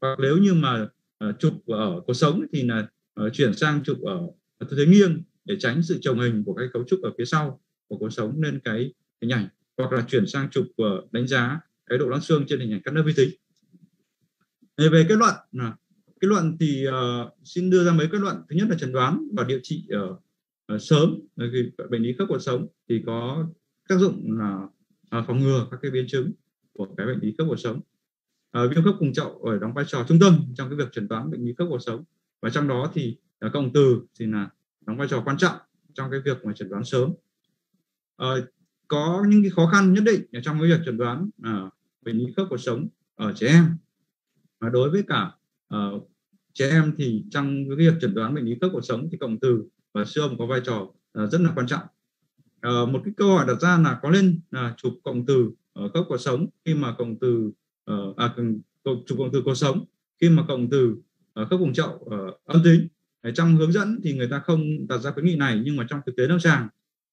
Hoặc nếu như mà uh, chụp ở cuộc sống thì là uh, chuyển sang chụp ở, tư thế nghiêng để tránh sự chồng hình của cái cấu trúc ở phía sau của cuộc sống nên cái hình ảnh hoặc là chuyển sang chụp uh, đánh giá cái độ loãng xương trên hình ảnh cắt lớp vi tính. Về kết luận à, kết luận thì uh, xin đưa ra mấy kết luận. Thứ nhất là chẩn đoán và điều trị uh, uh, sớm vì bệnh lý khớp cuộc sống thì có tác dụng là uh, phòng ngừa các cái biến chứng của cái bệnh lý khớp cuộc sống. Uh, viêm khớp cùng chậu ở đóng vai trò trung tâm trong cái việc chẩn đoán bệnh lý khớp cuộc sống và trong đó thì à, uh, cộng từ thì là đóng vai trò quan trọng trong cái việc mà chẩn đoán sớm. Uh, có những cái khó khăn nhất định trong cái việc chẩn đoán uh, bệnh lý khớp cuộc sống ở trẻ em. Và đối với cả uh, trẻ em thì trong cái việc chẩn đoán bệnh lý khớp cuộc sống thì cộng từ và siêu âm có vai trò à, rất là quan trọng. Ờ, một cái câu hỏi đặt ra là có nên là chụp cộng từ ở khớp cuộc sống khi mà cộng từ à, chụp cộng từ cuộc sống khi mà cộng từ các khớp vùng chậu âm tính. Trong hướng dẫn thì người ta không đặt ra khuyến nghị này nhưng mà trong thực tế lâm sàng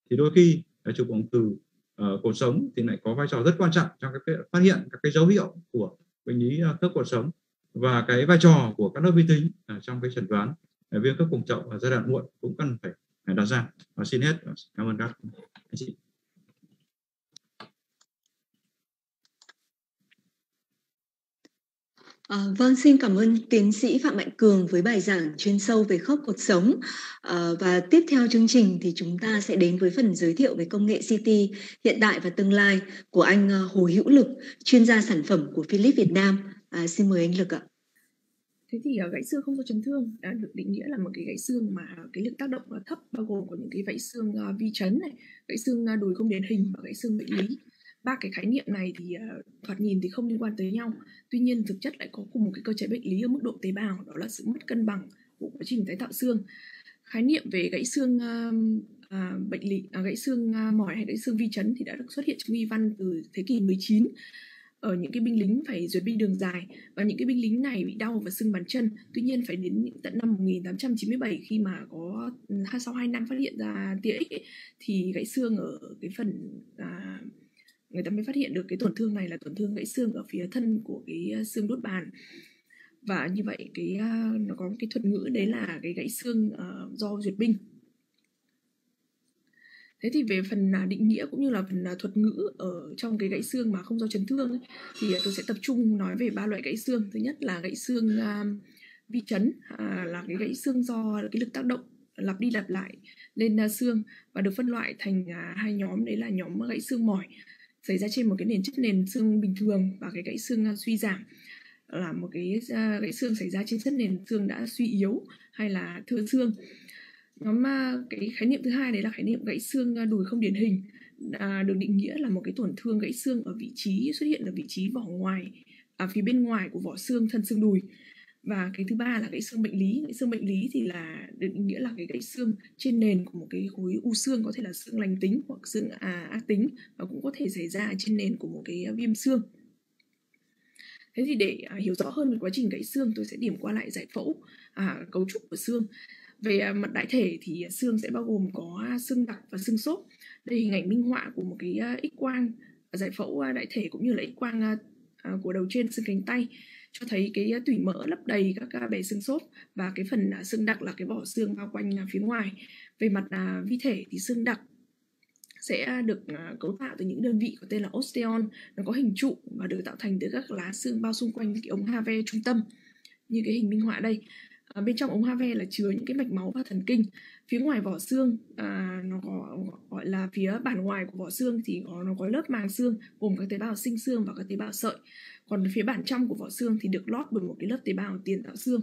thì đôi khi à, chụp cộng từ uh, ờ, cột sống thì lại có vai trò rất quan trọng trong cái phát hiện các cái dấu hiệu của bệnh lý uh, khớp cột sống và cái vai trò của các lớp vi tính uh, trong cái chẩn đoán à, viêm khớp cùng chậu ở giai đoạn muộn cũng cần phải đặt ra. Và xin hết. Cảm ơn các anh chị. À, vâng, xin cảm ơn tiến sĩ Phạm Mạnh Cường với bài giảng chuyên sâu về khớp cột sống. À, và tiếp theo chương trình thì chúng ta sẽ đến với phần giới thiệu về công nghệ CT hiện tại và tương lai của anh ờ, Hồ Hữu Lực, chuyên gia sản phẩm của Philips Việt Nam. À, xin mời anh Lực ạ. Thế thì gãy xương không do chấn thương đã được định nghĩa là một cái gãy xương mà cái lực tác động thấp bao gồm có những cái gãy xương vi chấn này, gãy xương đùi không điển hình và gãy xương bệnh lý ba cái khái niệm này thì uh, thoạt nhìn thì không liên quan tới nhau. Tuy nhiên thực chất lại có cùng một cái cơ chế bệnh lý ở mức độ tế bào đó là sự mất cân bằng của quá trình tái tạo xương. Khái niệm về gãy xương uh, uh, bệnh lý uh, gãy xương uh, mỏi hay gãy xương vi chấn thì đã được xuất hiện trong y văn từ thế kỷ 19 ở những cái binh lính phải duyệt binh đường dài và những cái binh lính này bị đau và sưng bàn chân. Tuy nhiên phải đến tận năm 1897 khi mà có ừ, sau 2 năm phát hiện ra tia X ấy, thì gãy xương ở cái phần uh, người ta mới phát hiện được cái tổn thương này là tổn thương gãy xương ở phía thân của cái ờ, xương đốt bàn. Và như vậy cái ờ, nó có cái thuật ngữ đấy là cái gãy xương uh, do duyệt binh. Thế thì về phần à, định nghĩa cũng như là phần à, thuật ngữ ở trong cái gãy xương mà không do chấn thương ấy, thì à, tôi sẽ tập trung nói về ba loại gãy xương. Thứ nhất là gãy xương uh, vi chấn à, là cái gãy xương do cái lực tác động lặp đi lặp lại lên xương và được phân loại thành hai nhóm đấy là nhóm gãy xương mỏi xảy ra trên một cái nền chất nền xương bình thường và cái gãy xương à, suy giảm. Là một cái à, gãy xương xảy ra trên chất nền xương đã suy yếu hay là thừa xương. Nhóm à, cái khái niệm thứ hai đấy là khái niệm gãy xương à, đùi không điển hình à, được định nghĩa là một cái tổn thương gãy xương ở vị trí xuất hiện ở vị trí vỏ ngoài à, phía bên ngoài của vỏ xương thân xương đùi và cái thứ ba là gãy xương bệnh lý. Gãy xương bệnh lý thì là định nghĩa là cái gãy xương trên nền của một cái khối u xương có thể là xương lành tính hoặc xương à, ác tính và cũng có thể xảy ra trên nền của một cái viêm xương. Thế thì để à, hiểu rõ hơn về quá trình gãy xương tôi sẽ điểm qua lại giải phẫu à, cấu trúc của xương. Về à, mặt đại thể thì xương sẽ bao gồm có xương đặc và xương xốp. Đây hình ảnh minh họa của một cái à, x quang à, giải phẫu à, đại thể cũng như là x quang của đầu trên xương cánh tay cho thấy cái ờ, tủy mỡ lấp đầy các bề xương xốp và cái phần à, xương đặc là cái vỏ xương bao quanh à, phía ngoài. Về mặt à, vi thể thì xương đặc sẽ được cấu tạo từ những đơn vị có tên là osteon. Nó có hình trụ và được tạo thành từ các lá xương bao xung quanh cái ống Have trung tâm như cái hình minh họa đây. À, bên trong ống Have là chứa những cái mạch máu và thần kinh. Phía ngoài vỏ xương à, nó có gọi là phía bản ngoài của vỏ xương thì có nó có lớp màng xương gồm các tế bào sinh xương và các tế bào sợi còn phía bản trong của vỏ xương thì được lót bởi một cái lớp tế bào tiền tạo xương.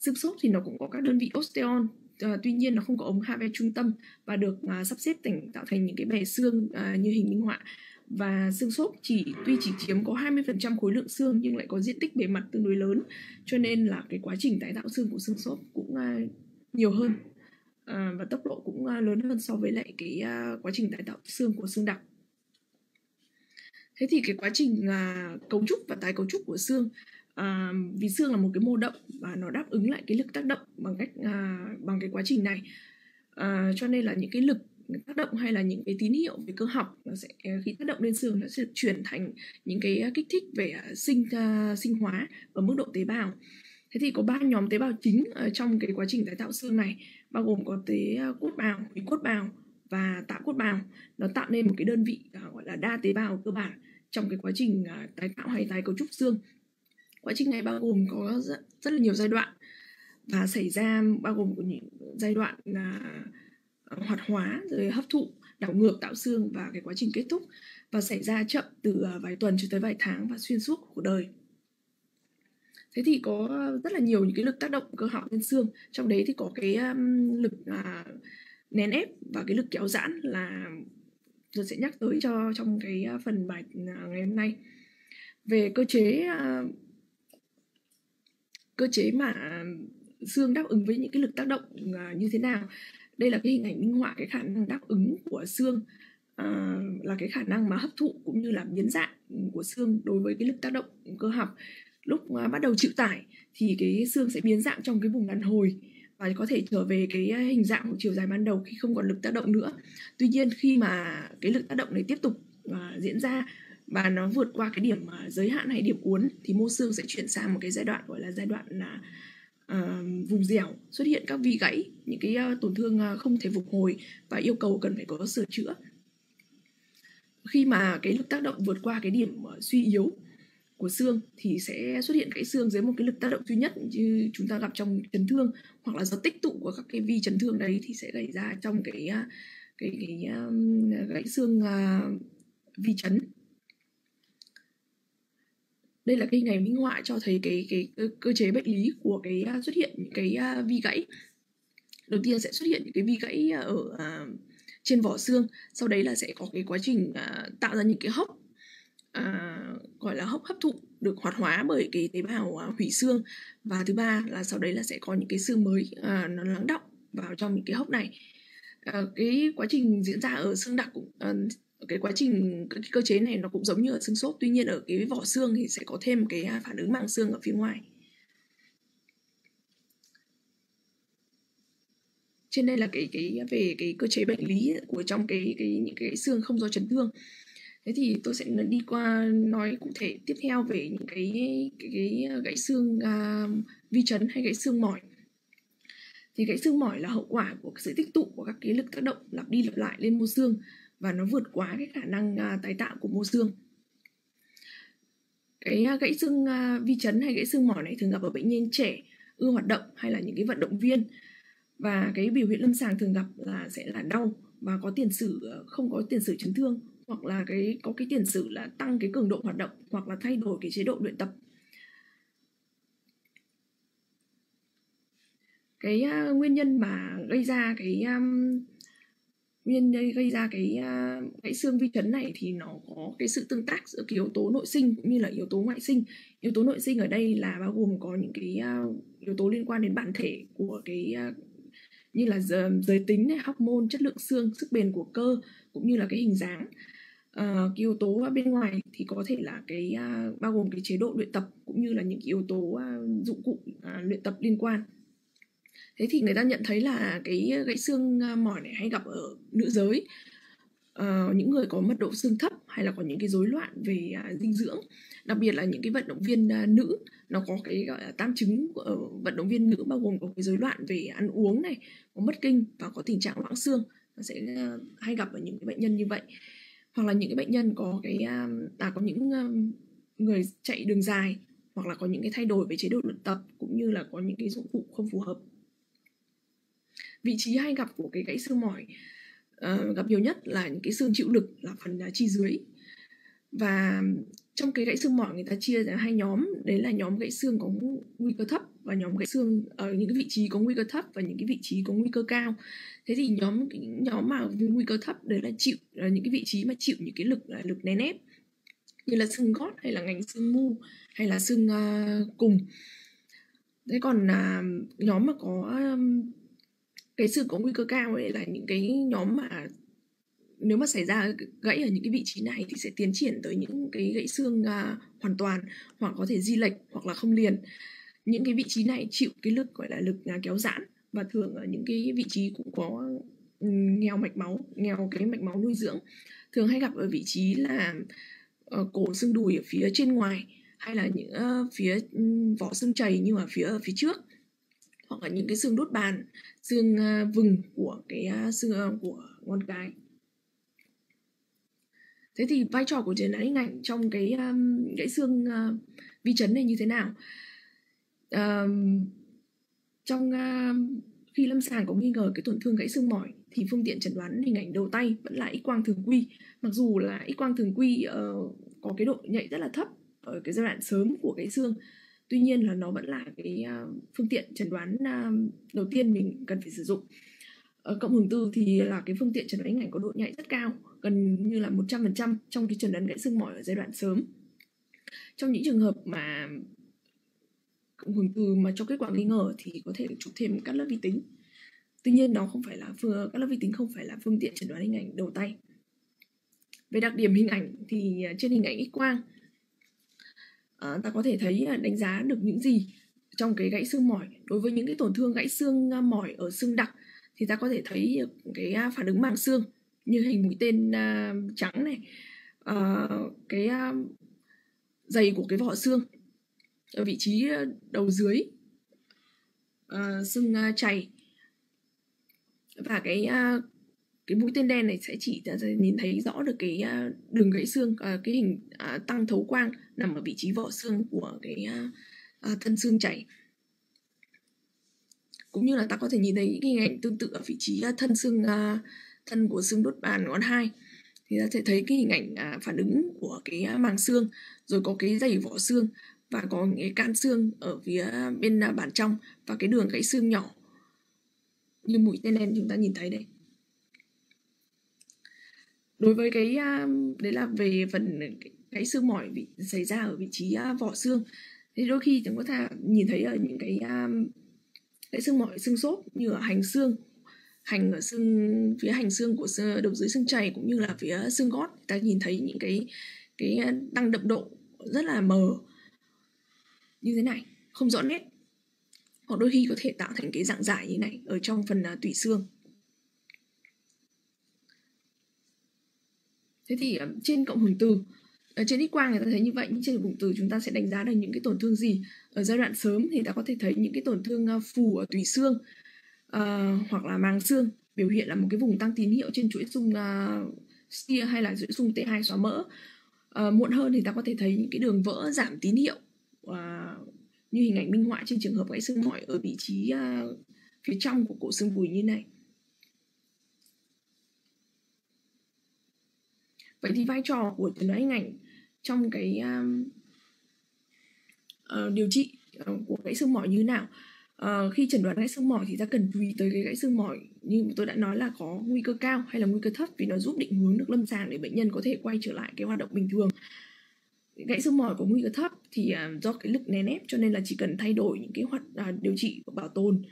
Xương xốp thì nó cũng có các đơn vị osteon À, tuy nhiên nó không có ống Have trung tâm và được à, sắp xếp thành tạo thành những cái bè xương à, như hình minh họa. Và xương xốp chỉ tuy chỉ chiếm có 20% khối lượng xương nhưng lại có diện tích bề mặt tương đối lớn cho nên là cái quá trình tái tạo xương của xương xốp cũng à, nhiều hơn. À, và tốc độ cũng à, lớn hơn so với lại cái à, quá trình tái tạo xương của xương đặc thế thì cái quá trình là cấu trúc và tái cấu trúc của xương à, vì xương là một cái mô động và nó đáp ứng lại cái lực tác động bằng cách à, bằng cái quá trình này. À, cho nên là những cái lực tác động hay là những cái tín hiệu về cơ học nó sẽ à, khi tác động lên xương nó sẽ chuyển thành những cái kích thích về à, sinh uh, sinh hóa ở mức độ tế bào. Thế thì có ba nhóm tế bào chính ở trong cái quá trình tái tạo xương này bao gồm có tế cốt bào hủy cốt bào và tạo cốt bào nó tạo nên một cái đơn vị à, gọi là đa tế bào cơ bản trong cái quá trình à, tái tạo hay tái cấu trúc xương. Quá trình này bao gồm có rất, rất là nhiều giai đoạn và xảy ra bao gồm những giai đoạn là hoạt hóa rồi hấp thụ đảo ngược tạo xương và cái quá trình kết thúc và xảy ra chậm từ vài tuần cho tới vài tháng và xuyên suốt cuộc đời. Thế thì có rất là nhiều những cái lực tác động cơ học lên xương. Trong đấy thì có cái um, lực uh, nén ép và cái lực kéo giãn là tôi sẽ nhắc tới cho trong cái à, phần bài à, ngày hôm nay. Về cơ chế à, cơ chế mà xương đáp ứng với những cái lực tác động như thế nào? Đây là cái hình ảnh minh họa cái khả năng đáp ứng của xương à, là cái khả năng mà hấp thụ cũng như là biến dạng của xương đối với cái lực tác động cơ học. Lúc à, bắt đầu chịu tải thì cái xương sẽ biến dạng trong cái vùng đàn hồi và có thể trở về cái hình dạng của chiều dài ban đầu khi không còn lực tác động nữa. Tuy nhiên khi mà cái lực tác động này tiếp tục uh, diễn ra và nó vượt qua cái điểm uh, giới hạn hay điểm uốn thì mô xương sẽ chuyển sang một cái giai đoạn gọi là giai đoạn là uh, vùng dẻo xuất hiện các vi gãy những cái uh, tổn thương uh, không thể phục hồi và yêu cầu cần phải có sửa chữa. Khi mà cái lực tác động vượt qua cái điểm uh, suy yếu của xương thì sẽ xuất hiện gãy xương dưới một cái lực tác động duy nhất như chúng ta gặp trong chấn thương hoặc là do tích tụ của các cái vi chấn thương đấy thì sẽ gây ra trong cái à, cái cái um, gãy xương uh, vi chấn. Đây là cái hình ảnh minh họa cho thấy cái cái cơ chế bệnh lý của cái xuất hiện những cái vi gãy. Đầu tiên sẽ xuất hiện những cái vi gãy ở uh, trên vỏ xương sau đấy là sẽ có cái quá trình uh, tạo ra những cái hốc à, gọi là hấp hấp thụ được hoạt hóa bởi cái tế bào à, hủy xương. Và thứ ba là sau đấy là sẽ có những cái xương mới à, nó lắng động vào trong những cái hốc này. À, cái quá trình diễn ra ở xương đặc cũng à, cái quá trình cái cơ chế này nó cũng giống như ở xương sốt tuy nhiên ở cái vỏ xương thì sẽ có thêm cái à, phản ứng màng xương ở phía ngoài. Trên đây là cái cái về cái cơ chế bệnh lý của trong cái cái những cái xương không do chấn thương thế thì tôi sẽ đi qua nói cụ thể tiếp theo về những cái cái, cái ờ, gãy xương uh, vi chấn hay gãy xương mỏi. Thì gãy xương mỏi là hậu quả của sự tích tụ của các cái lực tác động lặp đi lặp lại lên mô xương và nó vượt quá cái khả năng uh, tái tạo của mô xương. Cái uh, gãy xương uh, vi chấn hay gãy xương mỏi này thường gặp ở bệnh nhân trẻ ưa hoạt động hay là những cái vận động viên. Và cái biểu hiện lâm sàng thường gặp là sẽ là đau và có tiền sử ờ, không có tiền sử chấn thương hoặc là cái có cái tiền sử là tăng cái cường độ hoạt động hoặc là thay đổi cái chế độ luyện tập. Cái uh, nguyên nhân mà gây ra cái um, nguyên nhân gây ra cái uh, gãy xương vi chấn này thì nó có cái sự tương tác giữa cái yếu tố nội sinh cũng như là yếu tố ngoại sinh. Yếu tố nội sinh ở đây là bao gồm có những cái uh, yếu tố liên quan đến bản thể của cái uh, như là giới tính này, hormone, chất lượng xương, sức bền của cơ cũng như là cái hình dáng uh, cái yếu tố à, bên ngoài thì có thể là cái uh, bao gồm cái chế độ luyện tập cũng như là những cái yếu tố uh, dụng cụ uh, luyện tập liên quan. Thế thì người ta nhận thấy là cái gãy xương mỏi này hay gặp ở nữ giới uh, những người có mật độ xương thấp hay là có những cái rối loạn về uh, dinh dưỡng đặc biệt là những cái vận động viên uh, nữ nó có cái gọi là tam chứng ở ờ, vận động viên nữ bao gồm có cái rối loạn về ăn uống này có mất kinh và có tình trạng loãng xương nó sẽ uh, hay gặp ở những cái bệnh nhân như vậy hoặc là những cái bệnh nhân có cái um, à có những um, người chạy đường dài hoặc là có những cái thay đổi về chế độ luyện tập cũng như là có những cái dụng cụ không phù hợp. Vị trí hay gặp của cái gãy xương mỏi uh, gặp nhiều nhất là những cái xương chịu lực là phần uh, chi dưới. Và trong cái gãy xương mỏi người ta chia ra hai nhóm đấy là nhóm gãy xương có nguy cơ thấp và nhóm gãy xương ở những cái vị trí có nguy cơ thấp và những cái vị trí có nguy cơ cao. Thế thì nhóm nhóm mà nguy cơ thấp đấy là chịu là những cái vị trí mà chịu những cái lực là lực nén ép. Như là xương gót hay là ngành xương mu hay là xương uh, cùng. Thế còn uh, nhóm mà có um, cái xương có nguy cơ cao ấy là những cái nhóm mà nếu mà xảy ra gãy ở những cái vị trí này thì sẽ tiến triển tới những cái gãy xương uh, hoàn toàn hoặc có thể di lệch hoặc là không liền. Những cái vị trí này chịu cái lực gọi là lực uh, kéo giãn và thường ở những cái vị trí cũng có ừ, nghèo mạch máu nghèo cái mạch máu nuôi dưỡng thường hay gặp ở vị trí là uh, cổ xương đùi ở phía trên ngoài hay là những uh, phía um, vỏ xương chày nhưng mà phía ở phía trước hoặc là những cái xương đốt bàn xương à, uh, vừng của cái uh, xương uh, của ngón cái thế thì vai trò của chấn đoán hình ảnh trong cái um, gãy xương uh, vi chấn này như thế nào? Um, trong uh, khi lâm sàng có nghi ngờ cái tổn thương gãy xương mỏi thì phương tiện chẩn đoán hình ảnh đầu tay vẫn là x quang thường quy. Mặc dù là x quang thường quy uh, có cái độ nhạy rất là thấp ở cái giai đoạn sớm của gãy xương tuy nhiên là nó vẫn là cái uh, phương tiện chẩn đoán uh, đầu tiên mình cần phải sử dụng ở cộng hưởng từ thì là cái phương tiện chẩn đoán hình ảnh có độ nhạy rất cao gần như là 100% trong cái chẩn đoán gãy xương mỏi ở giai đoạn sớm. Trong những trường hợp mà cộng hưởng từ mà cho kết quả nghi ngờ thì có thể chụp thêm các lớp vi tính. Tuy nhiên nó không phải là phương các lớp vi tính không phải là phương tiện chẩn đoán hình ảnh đầu tay. Về đặc điểm hình ảnh thì à, trên hình ảnh x quang à, ta có thể thấy à, đánh giá được những gì trong cái gãy xương mỏi. Đối với những cái tổn thương gãy xương à, mỏi ở xương đặc thì ta có thể thấy cái à, phản ứng màng xương như hình mũi tên uh, trắng này uh, cái uh, dày của cái vỏ xương ở vị trí đầu dưới uh, xương uh, chày. Và cái uh, cái mũi tên đen này sẽ chỉ nhìn thấy rõ được cái uh, đường gãy xương uh, cái hình uh, tăng thấu quang nằm ở vị trí vỏ xương của cái uh, uh, thân xương chảy cũng như là ta có thể nhìn thấy những hình ảnh tương tự ở vị trí à, thân xương à, thân của xương đốt bàn ngón hai. Thì ta sẽ thấy cái hình ảnh à, phản ứng của cái màng xương, rồi có cái dày vỏ xương và có cái can xương ở phía bên bàn bản trong và cái đường gãy xương nhỏ. Như mũi tên đen chúng ta nhìn thấy đây. Đối với cái đấy là về phần cái xương mỏi bị, xảy ra ở vị trí vỏ xương. Thì đôi khi chúng có thể nhìn thấy ở những cái gãy xương mỏi xương sốt như ở hành xương hành ở xương phía hành xương của đầu dưới xương chày cũng như là phía xương gót. Ta nhìn thấy những cái cái tăng đậm độ rất là mờ. Như thế này không rõ nét. Hoặc đôi khi có thể tạo thành cái dạng giải như này ở trong phần uh, tủy xương. Thế thì uh, trên cộng hưởng từ à, trên x quang người ta thấy như vậy nhưng trên cộng từ chúng ta sẽ đánh giá được những cái tổn thương gì ở giai đoạn sớm thì ta có thể thấy những cái tổn thương à, phù ở tủy xương uh, hoặc là màng xương biểu hiện là một cái vùng tăng tín hiệu trên chuỗi xung à, uh, STIA hay là chuỗi xung T2 xóa mỡ. Uh, muộn hơn thì ta có thể thấy những cái đường vỡ giảm tín hiệu uh, như hình ảnh minh họa trên trường hợp gãy xương mỏi ở vị trí uh, phía trong của cổ xương đùi như này. Vậy thì vai trò của chẩn đoán hình ảnh trong cái um, uh, điều trị uh, của gãy xương mỏi như thế nào. Uh, khi chẩn đoán gãy xương mỏi thì ta cần chú ý tới cái gãy xương mỏi như tôi đã nói là có nguy cơ cao hay là nguy cơ thấp vì nó giúp định hướng được lâm sàng để bệnh nhân có thể quay trở lại cái hoạt động bình thường. Gãy xương mỏi có nguy cơ thấp thì uh, do cái lực nén ép cho nên là chỉ cần thay đổi những cái hoạt uh, điều trị và bảo tồn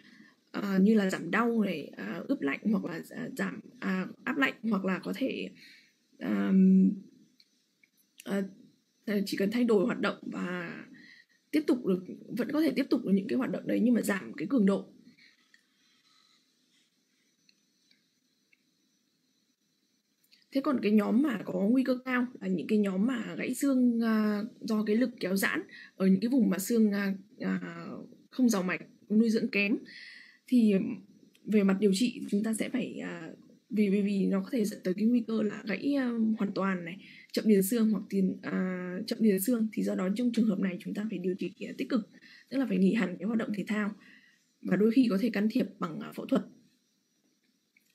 uh, như là giảm đau này uh, ướp lạnh hoặc là uh, giảm uh, áp lạnh hoặc là có thể uh, uh, chỉ cần thay đổi hoạt động và tiếp tục được vẫn có thể tiếp tục được những cái hoạt động đấy nhưng mà giảm cái cường độ. Thế còn cái nhóm mà có nguy cơ cao là những cái nhóm mà gãy xương uh, do cái lực kéo giãn ở những cái vùng mà xương uh, uh, không giàu mạch nuôi dưỡng kém thì về mặt điều trị chúng ta sẽ phải uh, vì vì vì nó có thể dẫn tới cái nguy cơ là gãy uh, hoàn toàn này chậm liền xương hoặc tiền à, chậm liền xương. Thì do đó trong trường hợp này chúng ta phải điều trị à, tích cực tức là phải nghỉ hẳn cái hoạt động thể thao. Và đôi khi có thể can thiệp bằng uh, phẫu thuật.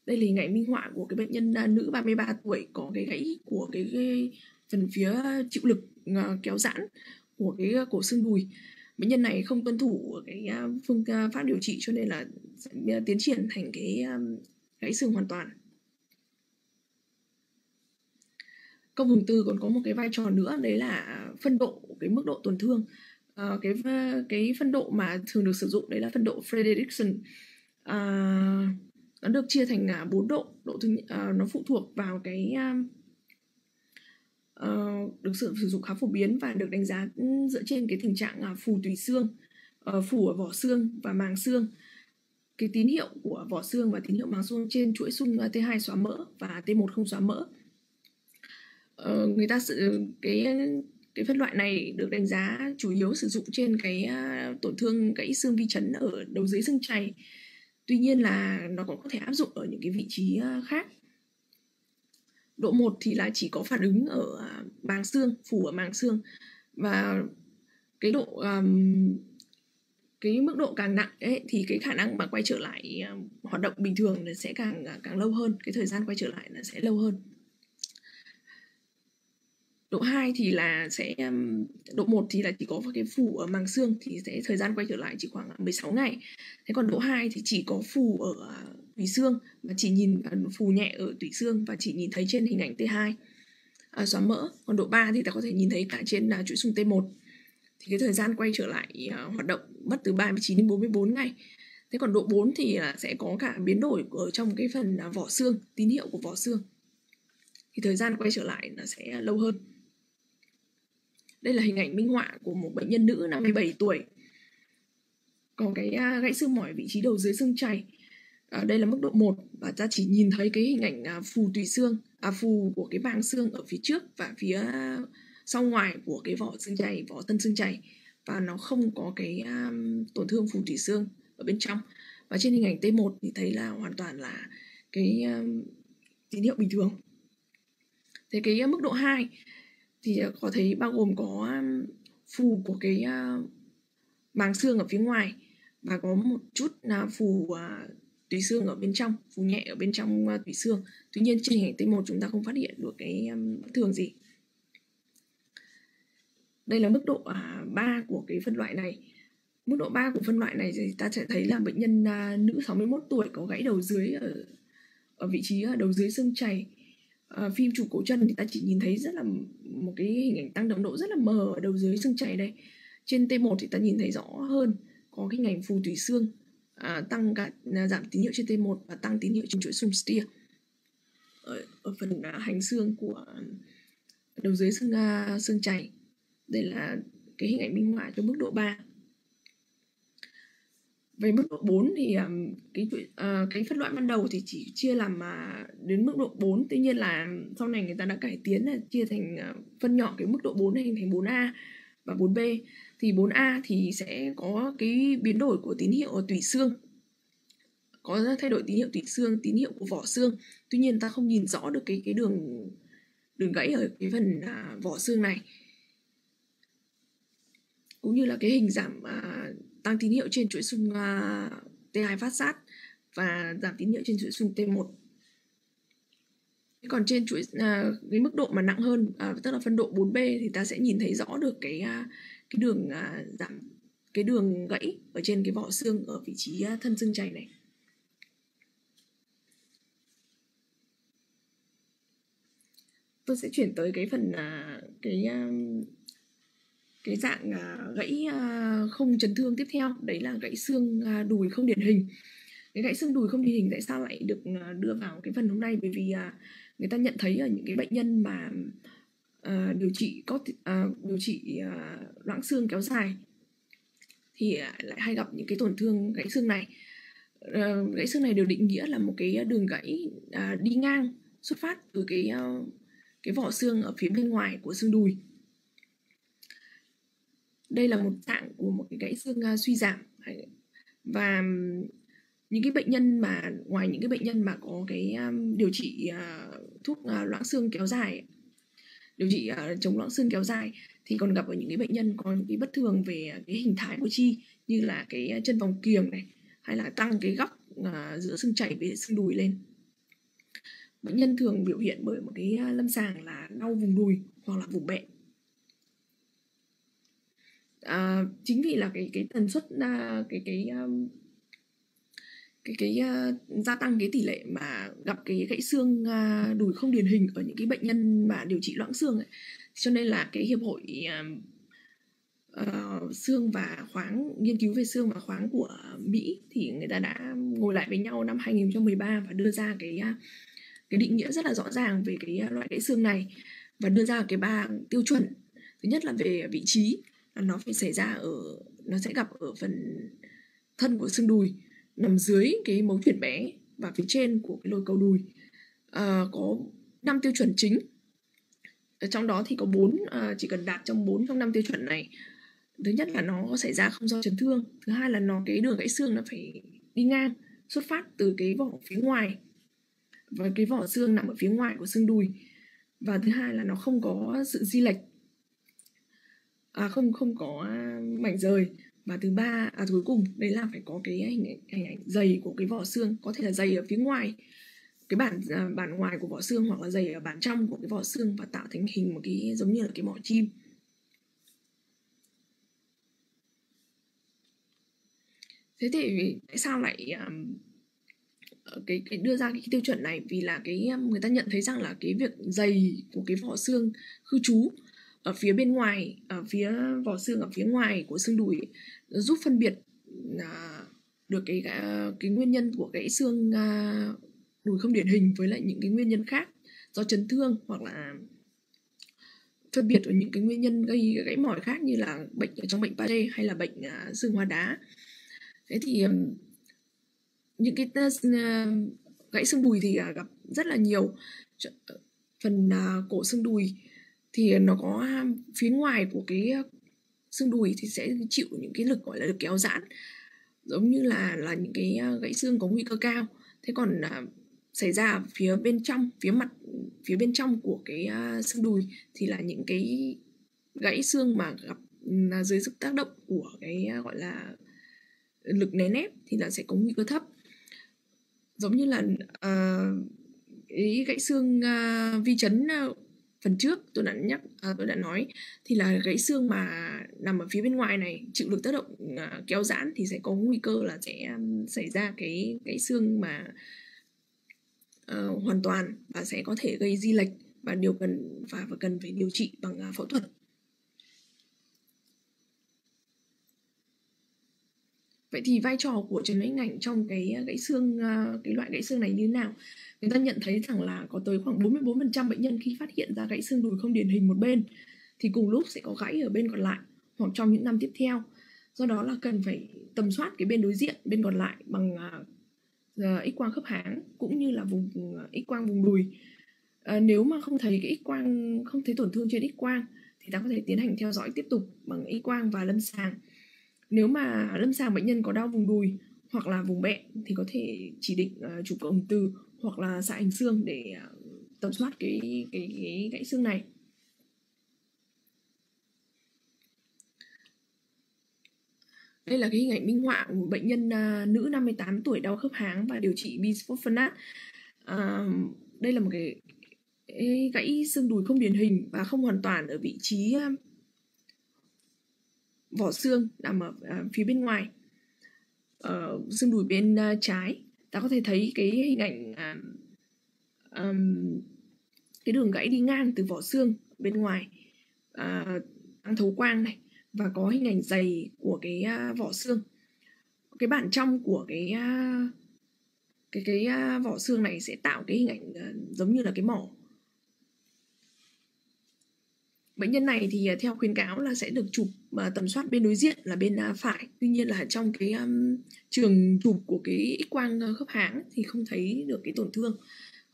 Đây là hình ảnh minh họa của cái bệnh nhân uh, nữ 33 tuổi có cái gãy của cái, cái phần phía chịu lực uh, kéo giãn của cái cổ xương đùi. Bệnh nhân này không tuân thủ cái phương pháp điều trị cho nên là tiến triển thành cái gãy xương hoàn toàn. Công vùng từ còn có một cái vai trò nữa đấy là phân độ cái mức độ tổn thương. À, cái cái phân độ mà thường được sử dụng đấy là phân độ Frederickson. À, nó được chia thành à, bốn độ. Độ thứ à, nó phụ thuộc vào cái à, được sử, sử dụng khá phổ biến và được đánh giá ừ, dựa trên cái tình trạng à, phù tùy xương à, phù ở vỏ xương và màng xương. Cái tín hiệu của vỏ xương và tín hiệu màng xương trên chuỗi xung à, T2 xóa mỡ và T1 không xóa mỡ Ờ, người ta sự cái cái phân loại này được đánh giá chủ yếu sử dụng trên cái uh, tổn thương gãy xương vi chấn ở đầu dưới xương chày. Tuy nhiên là nó cũng có thể áp dụng ở những cái vị trí uh, khác. Độ 1 thì là chỉ có phản ứng ở uh, màng xương phủ ở màng xương. Và cái độ um, cái mức độ càng nặng ấy thì cái khả năng mà quay trở lại uh, hoạt động bình thường sẽ càng càng lâu hơn. Cái thời gian quay trở lại là sẽ lâu hơn độ 2 thì là sẽ độ 1 thì là chỉ có cái phù ở màng xương thì sẽ thời gian quay trở lại chỉ khoảng à, 16 ngày. Thế còn độ 2 thì chỉ có phù ở à, tủy xương và chỉ nhìn à, phù nhẹ ở tủy xương và chỉ nhìn thấy trên hình ảnh T2 à, xóa mỡ. Còn độ 3 thì ta có thể nhìn thấy cả trên là chuỗi xung T1 thì cái thời gian quay trở lại uh, hoạt động mất từ 39 đến 44 ngày. Thế còn độ 4 thì là sẽ có cả biến đổi ở trong cái phần à, vỏ xương tín hiệu của vỏ xương. Thì thời gian quay trở lại nó sẽ lâu hơn đây là hình ảnh minh họa của một bệnh nhân nữ 57 tuổi. Có cái à, gãy xương mỏi vị trí đầu dưới xương chày. À, đây là mức độ 1 và ta chỉ nhìn thấy cái hình ảnh à, phù tùy xương à, phù của cái vàng xương ở phía trước và phía sau ngoài của cái vỏ xương chày vỏ tân xương chày. Và nó không có cái um, tổn thương phù tủy xương ở bên trong. Và trên hình ảnh T1 thì thấy là hoàn toàn là cái um, tín hiệu bình thường. Thế cái uh, mức độ 2 thì ờ, có thấy bao gồm có phù của cái uh, màng xương ở phía ngoài và có một chút uh, phù à, uh, tùy xương ở bên trong phù nhẹ ở bên trong ờ, uh, tùy xương. Tuy nhiên trên hình ảnh T1 chúng ta không phát hiện được cái um, bất thường gì. Đây là mức độ à, 3 của cái phân loại này. Mức độ 3 của phân loại này thì ta sẽ thấy là bệnh nhân à, nữ 61 tuổi có gãy đầu dưới ở ở vị trí đầu dưới xương chày uh, phim chụp cổ chân thì ta chỉ nhìn thấy rất là một cái hình ảnh tăng động độ rất là mờ ở đầu dưới xương chày đây. Trên T1 thì ta nhìn thấy rõ hơn có cái ngành phù thủy xương à, tăng cả à, giảm tín hiệu trên T1 và tăng tín hiệu trên chuỗi sum steer. Ở, ở phần à, hành xương của à, đầu dưới à, xương uh, xương chày đây là cái hình ảnh minh họa cho mức độ 3 về mức độ 4 thì um, cái uh, cái phân loại ban đầu thì chỉ chia làm uh, đến mức độ 4 tuy nhiên là sau này người ta đã cải tiến là chia thành uh, phân nhỏ cái mức độ 4 này thành 4A và 4B thì 4A thì sẽ có cái biến đổi của tín hiệu ở tủy xương. Có thay đổi tín hiệu tủy xương tín hiệu của vỏ xương. Tuy nhiên ta không nhìn rõ được cái cái đường đường gãy ở cái phần uh, vỏ xương này. Cũng như là cái hình giảm uh, tăng tín hiệu trên chuỗi xung à, T2 phát sát và giảm tín hiệu trên chuỗi xung T1 còn trên chuỗi à, cái mức độ mà nặng hơn à, tức là phân độ 4B thì ta sẽ nhìn thấy rõ được cái cái đường giảm, cái đường gãy ở trên cái vỏ xương ở vị trí thân xương chày này. Tôi sẽ chuyển tới cái phần cái cái dạng à, gãy à, không chấn thương tiếp theo. Đấy là gãy xương à, đùi không điển hình. Cái gãy xương đùi không điển hình tại sao lại được đưa vào cái phần hôm nay? Bởi vì người ta nhận thấy ở những cái bệnh nhân mà điều trị có điều trị loãng xương kéo dài thì lại hay gặp những cái tổn thương gãy xương này. Ờ, gãy xương này được định nghĩa là một cái đường gãy đi ngang, xuất phát từ cái cái vỏ xương ở phía bên ngoài của xương đùi đây là một dạng của một cái gãy xương uh, suy giảm. Và những cái bệnh nhân mà ngoài những cái bệnh nhân mà có cái um, điều trị uh, thuốc uh, loãng xương kéo dài điều trị uh, chống loãng xương kéo dài thì còn gặp ở những cái bệnh nhân có những cái bất thường về cái hình thái của chi như là cái chân vòng kiềng này hay là tăng cái góc uh, giữa xương chảy với xương đùi lên. Bệnh nhân thường biểu hiện bởi một cái lâm sàng là đau vùng đùi hoặc là vùng bẹn à, chính vì là cái cái tần suất à, cái cái um, cái cái uh, gia tăng cái tỷ lệ mà gặp cái gãy xương uh, đùi không điển hình ở những cái bệnh nhân mà điều trị loãng xương ấy. cho nên là cái hiệp hội uh, uh, xương và khoáng nghiên cứu về xương và khoáng của Mỹ thì người ta đã ngồi lại với nhau năm 2013 và đưa ra cái cái định nghĩa rất là rõ ràng về cái loại gãy xương này và đưa ra cái ba tiêu chuẩn thứ nhất là về vị trí nó phải xảy ra ở nó sẽ gặp ở phần thân của xương đùi nằm dưới cái mấu chuyển bé và phía trên của cái lồi cầu đùi. À, có 5 tiêu chuẩn chính. Ở trong đó thì có bốn à, chỉ cần đạt trong 4 trong năm tiêu chuẩn này. Thứ nhất là nó xảy ra không do chấn thương thứ hai là nó cái đường gãy xương nó phải đi ngang xuất phát từ cái vỏ phía ngoài. Và cái vỏ xương nằm ở phía ngoài của xương đùi. Và thứ hai là nó không có sự di lệch à, không không có à, mảnh rời. Và thứ ba à cuối cùng đấy là phải có cái hình ảnh, hình ảnh dày của cái vỏ xương. Có thể là dày ở phía ngoài cái bản à, bản ngoài của vỏ xương hoặc là dày ở bản trong của cái vỏ xương và tạo thành hình một cái giống như là cái mỏ chim. Thế thì tại sao lại um, cái, cái đưa ra cái tiêu chuẩn này? Vì là cái à, người ta nhận thấy rằng là cái việc dày của cái vỏ xương khư trú ở phía bên ngoài ở phía vỏ xương ở phía ngoài của xương đùi giúp phân biệt à, được cái à, cái nguyên nhân của gãy xương à, đùi không điển hình với lại những cái nguyên nhân khác do chấn thương hoặc là phân biệt ở những cái nguyên nhân gây gãy mỏi khác như là bệnh ở trong bệnh Pare hay là bệnh à, xương hóa đá. Thế thì những cái à, gãy xương đùi thì gặp rất là nhiều. Ờ, phần cổ xương đùi thì nó có phía ngoài của cái xương đùi thì sẽ chịu những cái lực gọi là lực kéo giãn giống như là là những cái gãy xương có nguy cơ cao. Thế còn à, xảy ra phía bên trong phía mặt phía bên trong của cái xương đùi thì là những cái gãy xương mà gặp ừ, là dưới sức tác động của cái gọi là lực nén ép thì là sẽ có nguy cơ thấp. Giống như là uh, cái gãy xương uh, vi chấn uh, phần trước tôi đã nhắc à, tôi đã nói thì là gãy xương mà nằm ở phía bên ngoài này chịu lực tác động à, kéo giãn thì sẽ có nguy cơ là sẽ um, xảy ra cái gãy xương mà uh, hoàn toàn và sẽ có thể gây di lệch và điều cần và, và cần phải điều trị bằng uh, phẫu thuật. Vậy thì vai trò của trần ánh ảnh trong cái ờ, gãy xương ờ, cái loại gãy xương này như thế nào? Người ta nhận thấy rằng là có tới khoảng 44% bệnh nhân khi phát hiện ra gãy xương đùi không điển hình một bên thì cùng lúc sẽ có gãy ở bên còn lại hoặc trong những năm tiếp theo. Do đó là cần phải tầm soát cái bên đối diện bên còn lại bằng uh, x quang khớp háng cũng như là vùng x quang vùng đùi. Uh, nếu mà không thấy cái x quang không thấy tổn thương trên x quang thì ta có thể tiến hành theo dõi tiếp tục bằng x quang và lâm sàng nếu mà lâm sàng bệnh nhân có đau vùng đùi hoặc là vùng bẹn thì có thể chỉ định ờ, uh, chụp cộng từ hoặc là xạ hình xương để ờ, uh, tầm soát cái cái cái gãy xương này Đây là cái hình ảnh minh họa của một bệnh nhân uh, nữ 58 tuổi đau khớp háng và điều trị bisphosphonat. Uh, đây là một cái, cái gãy xương đùi không điển hình và không hoàn toàn ở vị trí uh, vỏ xương nằm ở à, phía bên ngoài ở xương đùi bên à, trái. Ta có thể thấy cái hình ảnh um, cái đường gãy đi ngang từ vỏ xương bên ngoài đang thấu quang này và có hình ảnh dày của cái vỏ xương. Cái bản trong của cái cái cái vỏ xương này sẽ tạo cái hình ảnh giống như là cái mỏ bệnh nhân này thì à, theo khuyến cáo là sẽ được chụp à, tầm soát bên đối diện là bên à, phải. Tuy nhiên là trong cái um, trường chụp của cái x quang khớp háng thì không thấy được cái tổn thương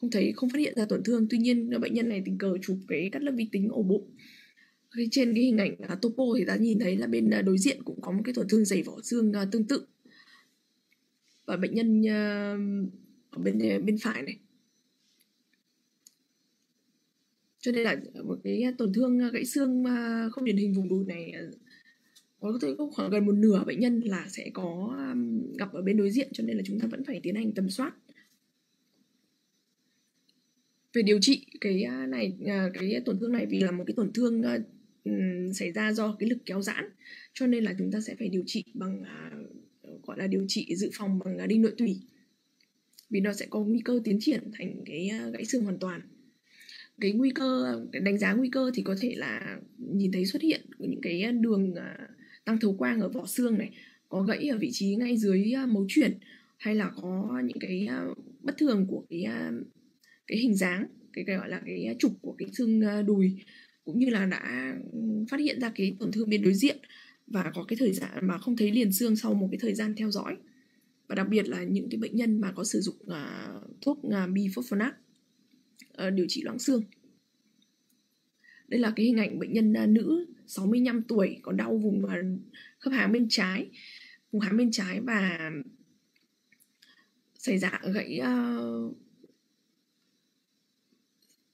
không thấy không phát hiện ra tổn thương. Tuy nhiên bệnh nhân này tình cờ chụp cái cắt lớp vi tính ổ bụng. Cái trên cái hình ảnh topo thì ta nhìn thấy là bên đối diện cũng có một cái tổn thương dày vỏ xương tương tự. Và bệnh nhân ở bên bên phải này cho nên là một cái tổn thương gãy xương không điển hình vùng đùi này à, có thể có khoảng gần một nửa bệnh nhân là sẽ có gặp ở bên đối diện, cho nên là chúng ta vẫn phải tiến hành tầm soát. Về điều trị cái này à, cái tổn thương này vì là một cái tổn thương xảy ra do cái lực kéo giãn, cho nên là chúng ta sẽ phải điều trị bằng à, gọi là điều trị dự phòng bằng đinh nội tủy. Vì nó sẽ có nguy cơ tiến triển thành cái gãy xương hoàn toàn cái nguy cơ đánh giá nguy cơ thì có thể là nhìn thấy xuất hiện những cái đường à, tăng thấu quang ở vỏ xương này có gãy ở vị trí ngay dưới à, mấu chuyển hay là có những cái à, bất thường của cái cái hình dáng cái, cái gọi là cái trục của cái xương đùi cũng như là đã phát hiện ra cái tổn thương bên đối diện và có cái thời gian mà không thấy liền xương sau một cái thời gian theo dõi. Và đặc biệt là những cái bệnh nhân mà có sử dụng uh, thuốc uh, bifosphonates uh, điều trị loãng xương. Đây là cái hình ảnh bệnh nhân uh, nữ 65 tuổi có đau vùng uh, khớp háng bên trái vùng háng bên trái và xảy ra gãy uh,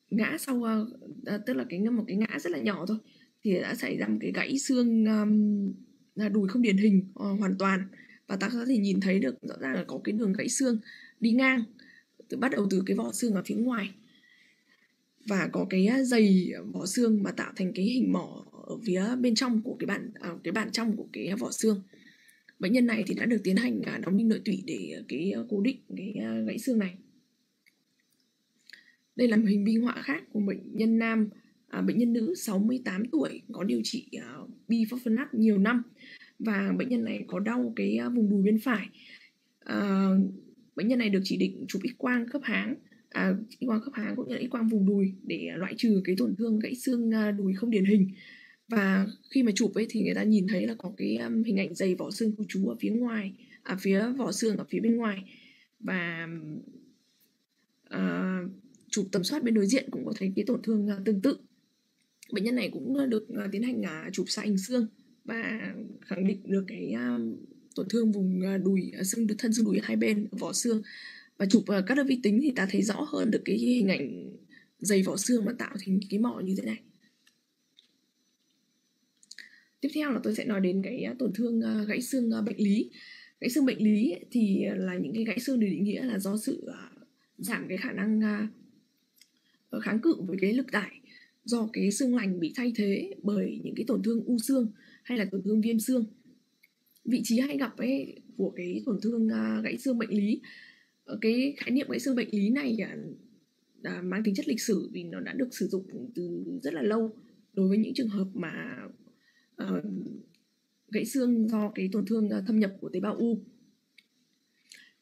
ngã sau uh, tức là cái một cái ngã rất là nhỏ thôi thì đã xảy ra một cái gãy xương um, là đùi không điển hình uh, hoàn toàn. Và ta có thể nhìn thấy được rõ ràng là có cái đường gãy xương đi ngang từ bắt đầu từ cái vỏ xương ở phía ngoài và có cái à, dày à, vỏ xương mà tạo thành cái hình mỏ ở phía bên trong của cái bản à, cái bản trong của cái à, vỏ xương. Bệnh nhân này thì đã được tiến hành đóng đinh nội tủy để cái cố định cái gãy xương này. Đây là một hình minh họa khác của bệnh nhân nam à, bệnh nhân nữ 68 tuổi có điều trị à, bifosfonat nhiều năm. Và bệnh nhân này có đau cái vùng đùi bên phải. À, bệnh nhân này được chỉ định chụp x quang khớp háng à, x quang khớp háng cũng như là x quang vùng đùi để à, loại trừ cái tổn thương gãy xương à, đùi không điển hình. Và khi mà chụp ấy thì người ta nhìn thấy là có cái um, hình ảnh dày vỏ xương khu trú ở phía ngoài à phía vỏ xương ở phía bên ngoài. Và à, chụp tầm soát bên đối diện cũng có thấy cái tổn thương à, tương tự. Bệnh nhân này cũng được tiến hành chụp xạ hình xương và khẳng định được cái tổn thương vùng đùi xương thân xương đùi hai bên vỏ xương và chụp uh, các đơn vi tính thì ta thấy rõ hơn được cái hình ảnh dày vỏ xương mà tạo thành cái mỏ như thế này. Tiếp theo là tôi sẽ nói đến cái ờ, tổn thương ờ, gãy xương bệnh lý. Gãy xương bệnh lý thì là những cái gãy xương được định nghĩa là do sự giảm cái khả năng kháng cự với cái lực tải do cái xương lành bị thay thế bởi những cái tổn thương u xương hay là tổn thương viêm xương. Vị trí hay gặp ấy của cái tổn thương gãy xương bệnh lý cái khái niệm gãy xương bệnh lý này là mang tính chất lịch sử vì nó đã được sử dụng từ rất là lâu đối với những trường hợp mà uh, gãy xương do cái tổn thương ờ, thâm nhập của tế bào u.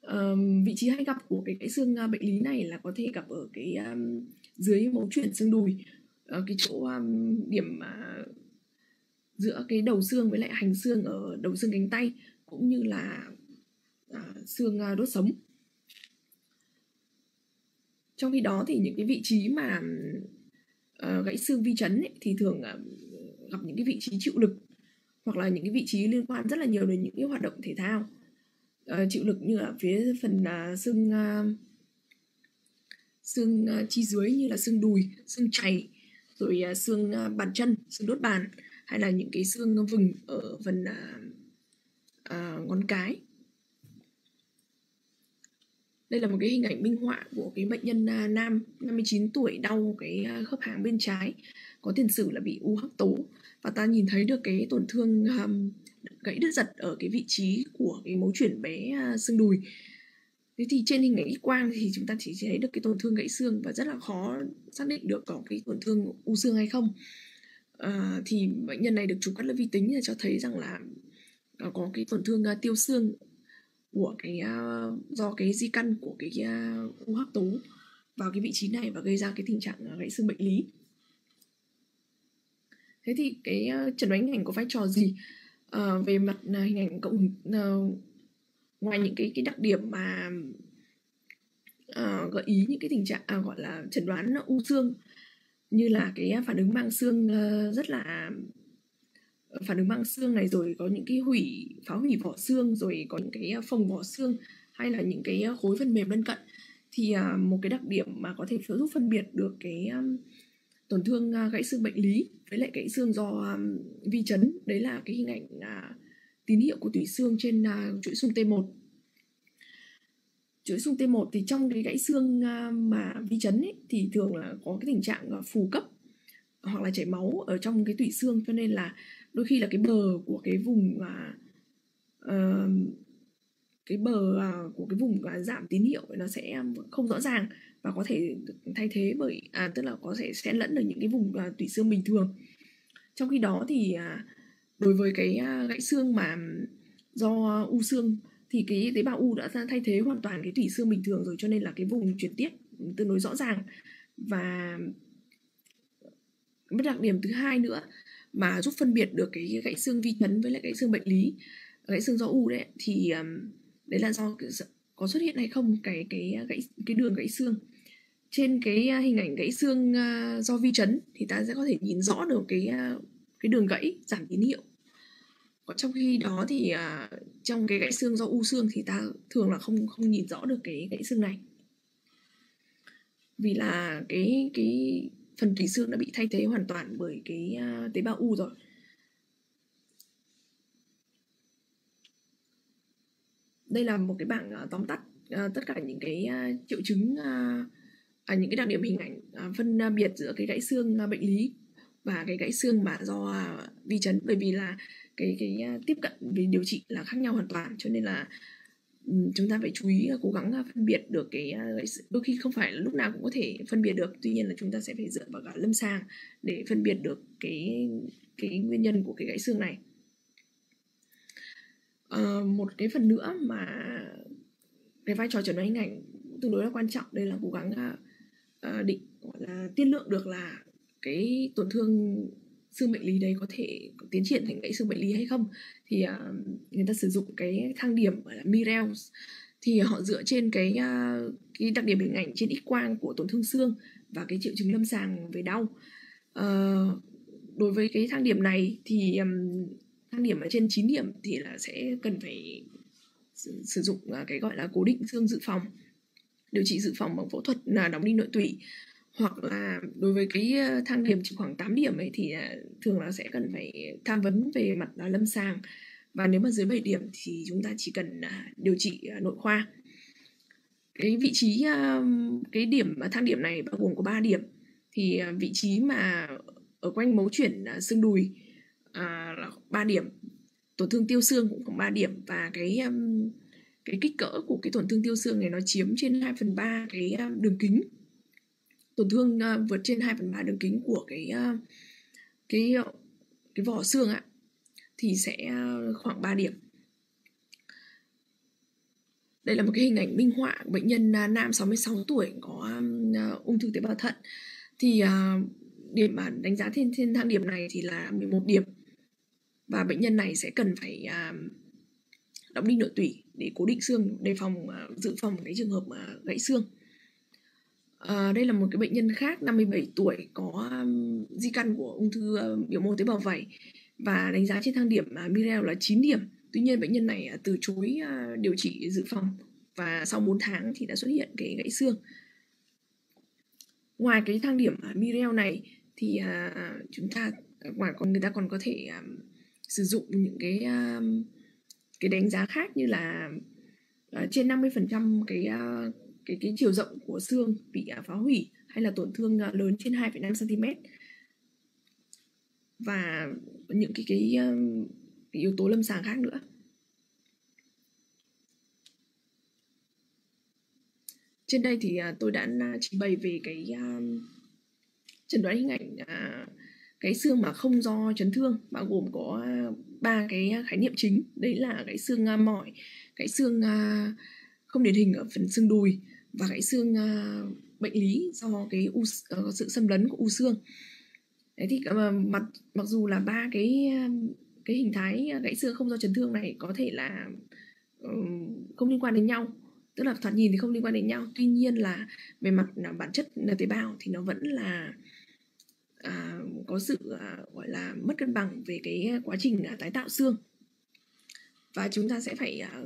Um, vị trí hay gặp của cái gãy xương uh, bệnh lý này là có thể gặp ở cái um, dưới mấu chuyển xương đùi ở cái chỗ um, điểm uh, giữa cái đầu xương với lại hành xương ở đầu xương cánh tay cũng như là uh, xương uh, đốt sống trong khi đó thì những cái vị trí mà uh, gãy xương vi chấn ấy, thì thường uh, gặp những cái vị trí chịu lực hoặc là những cái vị trí liên quan rất là nhiều đến những cái hoạt động thể thao. Uh, chịu lực như là phía phần uh, xương uh, xương uh, chi dưới như là xương đùi xương chày rồi uh, xương uh, bàn chân xương đốt bàn hay là những cái xương vừng ở phần uh, uh, ngón cái đây là một cái hình ảnh minh họa của cái bệnh nhân uh, nam 59 tuổi đau cái uh, khớp háng bên trái có tiền sử là bị u hắc tố. Và ta nhìn thấy được cái tổn thương um, gãy đứt giật ở cái vị trí của cái mấu chuyển bé uh, xương đùi. Thế thì trên hình ảnh x quang thì chúng ta chỉ thấy được cái tổn thương gãy xương và rất là khó xác định được có cái tổn thương u xương hay không. À, thì bệnh nhân này được chụp cắt lớp vi tính cho thấy rằng là có cái tổn thương uh, tiêu xương của cái uh, do cái di căn của cái uh, u hắc tố vào cái vị trí này và gây ra cái tình trạng à, gãy xương bệnh lý. Thế thì cái uh, chẩn đoán hình ảnh có vai trò gì? Uh, về mặt uh, hình ảnh cộng uh, ngoài những cái cái đặc điểm mà uh, gợi ý những cái tình trạng uh, gọi là chẩn đoán u xương như là cái phản ứng mang xương uh, rất là phản ứng mang xương này rồi có những cái hủy phá hủy vỏ xương rồi có những cái à, phồng vỏ xương hay là những cái à, khối phần mềm lân cận. Thì à, một cái đặc điểm mà có thể giúp phân biệt được cái tổn thương gãy xương bệnh lý với lại gãy xương do vi chấn đấy là cái hình ảnh tín hiệu của tủy xương trên chuỗi xương T1 chuỗi xương T1 thì trong cái gãy xương mà vi chấn ấy, thì thường là có cái tình trạng phù cấp hoặc là chảy máu ở trong cái tủy xương. Cho nên là đôi khi là cái bờ của cái vùng à, uh, cái bờ uh, của cái vùng uh, giảm tín hiệu nó sẽ không rõ ràng và có thể thay thế bởi à, tức là có thể sẽ lẫn được những cái vùng à, tủy xương bình thường. Trong khi đó thì à, đối với cái à, gãy xương mà do u xương thì cái tế bào u đã thay thế hoàn toàn cái tủy xương bình thường rồi cho nên là cái vùng chuyển tiếp tương đối rõ ràng. Và một đặc điểm thứ hai nữa mà giúp phân biệt được cái gãy xương vi chấn với lại gãy xương bệnh lý gãy xương do u đấy thì um, đấy là do có xuất hiện hay không cái cái à, gãy cái đường gãy xương. Trên cái à, hình ảnh gãy xương uh, do vi chấn thì ta sẽ có thể nhìn rõ được cái uh, cái đường gãy giảm tín hiệu. Còn trong khi đó thì trong cái gãy xương do u xương thì ta thường là không không nhìn rõ được cái gãy xương này. Vì là cái cái phần tủy xương đã bị thay thế hoàn toàn bởi cái à, tế bào u rồi. Đây là một cái bảng à, tóm tắt à, tất cả những cái triệu chứng à, những cái đặc điểm hình ảnh à, phân biệt giữa cái gãy xương à, bệnh lý và cái gãy xương mà do à, vi chấn. Bởi vì là cái cái à, tiếp cận về điều trị là khác nhau hoàn toàn cho nên là chúng ta phải chú ý cố gắng à, phân biệt được cái à, đôi khi không phải lúc nào cũng có thể phân biệt được tuy nhiên là chúng ta sẽ phải dựa vào cả lâm sàng để phân biệt được cái cái nguyên nhân của cái gãy xương này. À, một cái phần nữa mà cái vai trò chẩn đoán hình ảnh tương đối là quan trọng đây là cố gắng uh, định gọi là tiên lượng được là cái tổn thương xương bệnh lý đấy có thể tiến triển thành gãy xương bệnh lý hay không? Thì uh, người ta sử dụng cái thang điểm gọi là Mirels. Thì họ dựa trên cái uh, cái đặc điểm hình ảnh trên x quang của tổn thương xương và cái triệu chứng lâm sàng về đau. Uh, đối với cái thang điểm này thì um, thang điểm ở trên 9 điểm thì là sẽ cần phải sử, sử dụng uh, cái gọi là cố định xương dự phòng điều trị dự phòng bằng phẫu thuật là đóng đinh nội tủy hoặc là đối với cái thang điểm chỉ khoảng 8 điểm ấy thì à, thường là sẽ cần phải tham vấn về mặt à, lâm sàng. Và nếu mà dưới 7 điểm thì chúng ta chỉ cần à, điều trị nội khoa. Cái vị trí cái điểm thang điểm này bao gồm có 3 điểm. Thì vị trí mà ở quanh mấu chuyển xương đùi là 3 điểm. Tổn thương tiêu xương cũng khoảng 3 điểm. Và cái cái kích cỡ của cái tổn thương tiêu xương này nó chiếm trên 2 phần 3 cái đường kính tổn thương uh, vượt trên hai phần ba đường kính của cái uh, cái ờ, cái vỏ xương ạ thì sẽ à, khoảng 3 điểm. Đây là một cái hình ảnh minh họa của bệnh nhân nam 66 tuổi có uh, ung thư tế bào thận. Thì uh, điểm bản đánh giá trên trên thang điểm này thì là 11 điểm. Và bệnh nhân này sẽ cần phải uh, đóng đinh nội tủy để cố định xương đề phòng uh, dự phòng cái trường hợp uh, gãy xương. À, đây là một cái bệnh nhân khác 57 tuổi có um, di căn của ung thư uh, biểu mô tế bào vảy và đánh giá trên thang điểm uh, Mirel là 9 điểm. Tuy nhiên bệnh nhân này uh, từ chối uh, điều trị dự phòng và sau 4 tháng thì đã xuất hiện cái gãy xương. Ngoài cái thang điểm uh, Mirel này thì uh, chúng ta ngoài còn người ta còn có thể uh, sử dụng những cái uh, cái đánh giá khác như là uh, trên 50% cái uh, cái cái chiều rộng của xương bị à, phá hủy hay là tổn thương à, lớn trên 2,5 cm và những cái cái, cái yếu tố lâm sàng khác nữa. Trên đây thì à, tôi đã trình bày về cái chẩn đoán hình ảnh cái xương mà không do chấn thương bao gồm có ba cái khái niệm chính đấy là cái xương mỏi cái xương không điển hình ở phần xương đùi và gãy xương uh, bệnh lý do cái u, uh, sự xâm lấn của u xương. Đấy thì uh, mặc mặc dù là ba cái ờ, cái hình thái gãy xương không do chấn thương này có thể là uh, không liên quan đến nhau tức là thoạt nhìn thì không liên quan đến nhau. Tuy nhiên là về mặt là bản chất là tế bào thì nó vẫn là à, có sự à, gọi là mất cân bằng về cái quá trình à, tái tạo xương. Và chúng ta sẽ phải à,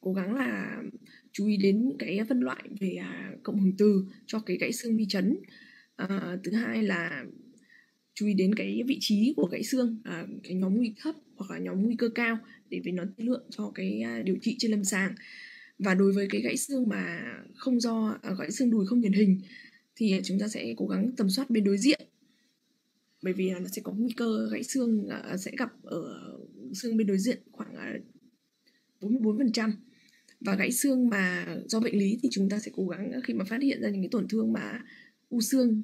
cố gắng là chú ý đến cái phân loại về à, cộng hưởng từ cho cái gãy xương vi chấn. À, thứ hai là chú ý đến cái vị trí của gãy xương à, cái nhóm nguy thấp hoặc là nhóm nguy cơ cao để về nó tiên lượng cho cái à, điều trị trên lâm sàng. Và đối với cái gãy xương mà không do à, gãy xương đùi không điển hình thì chúng ta sẽ cố gắng tầm soát bên đối diện. Bởi vì là nó sẽ có nguy cơ gãy xương à, sẽ gặp ở xương bên đối diện khoảng à, 44% và gãy xương mà do bệnh lý thì chúng ta sẽ cố gắng ờ, khi mà phát hiện ra những cái tổn thương mà u xương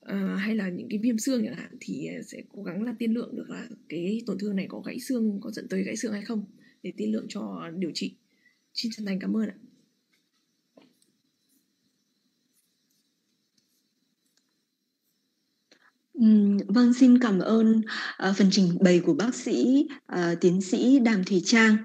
uh, hay là những cái viêm xương chẳng hạn thì ờ, sẽ cố gắng là tiên lượng được là cái tổn thương này có gãy xương có dẫn tới gãy xương hay không để tiên lượng cho điều trị xin chân thành cảm ơn ạ vâng, xin cảm ơn uh, phần trình bày của bác sĩ uh, tiến sĩ Đàm Thùy Trang.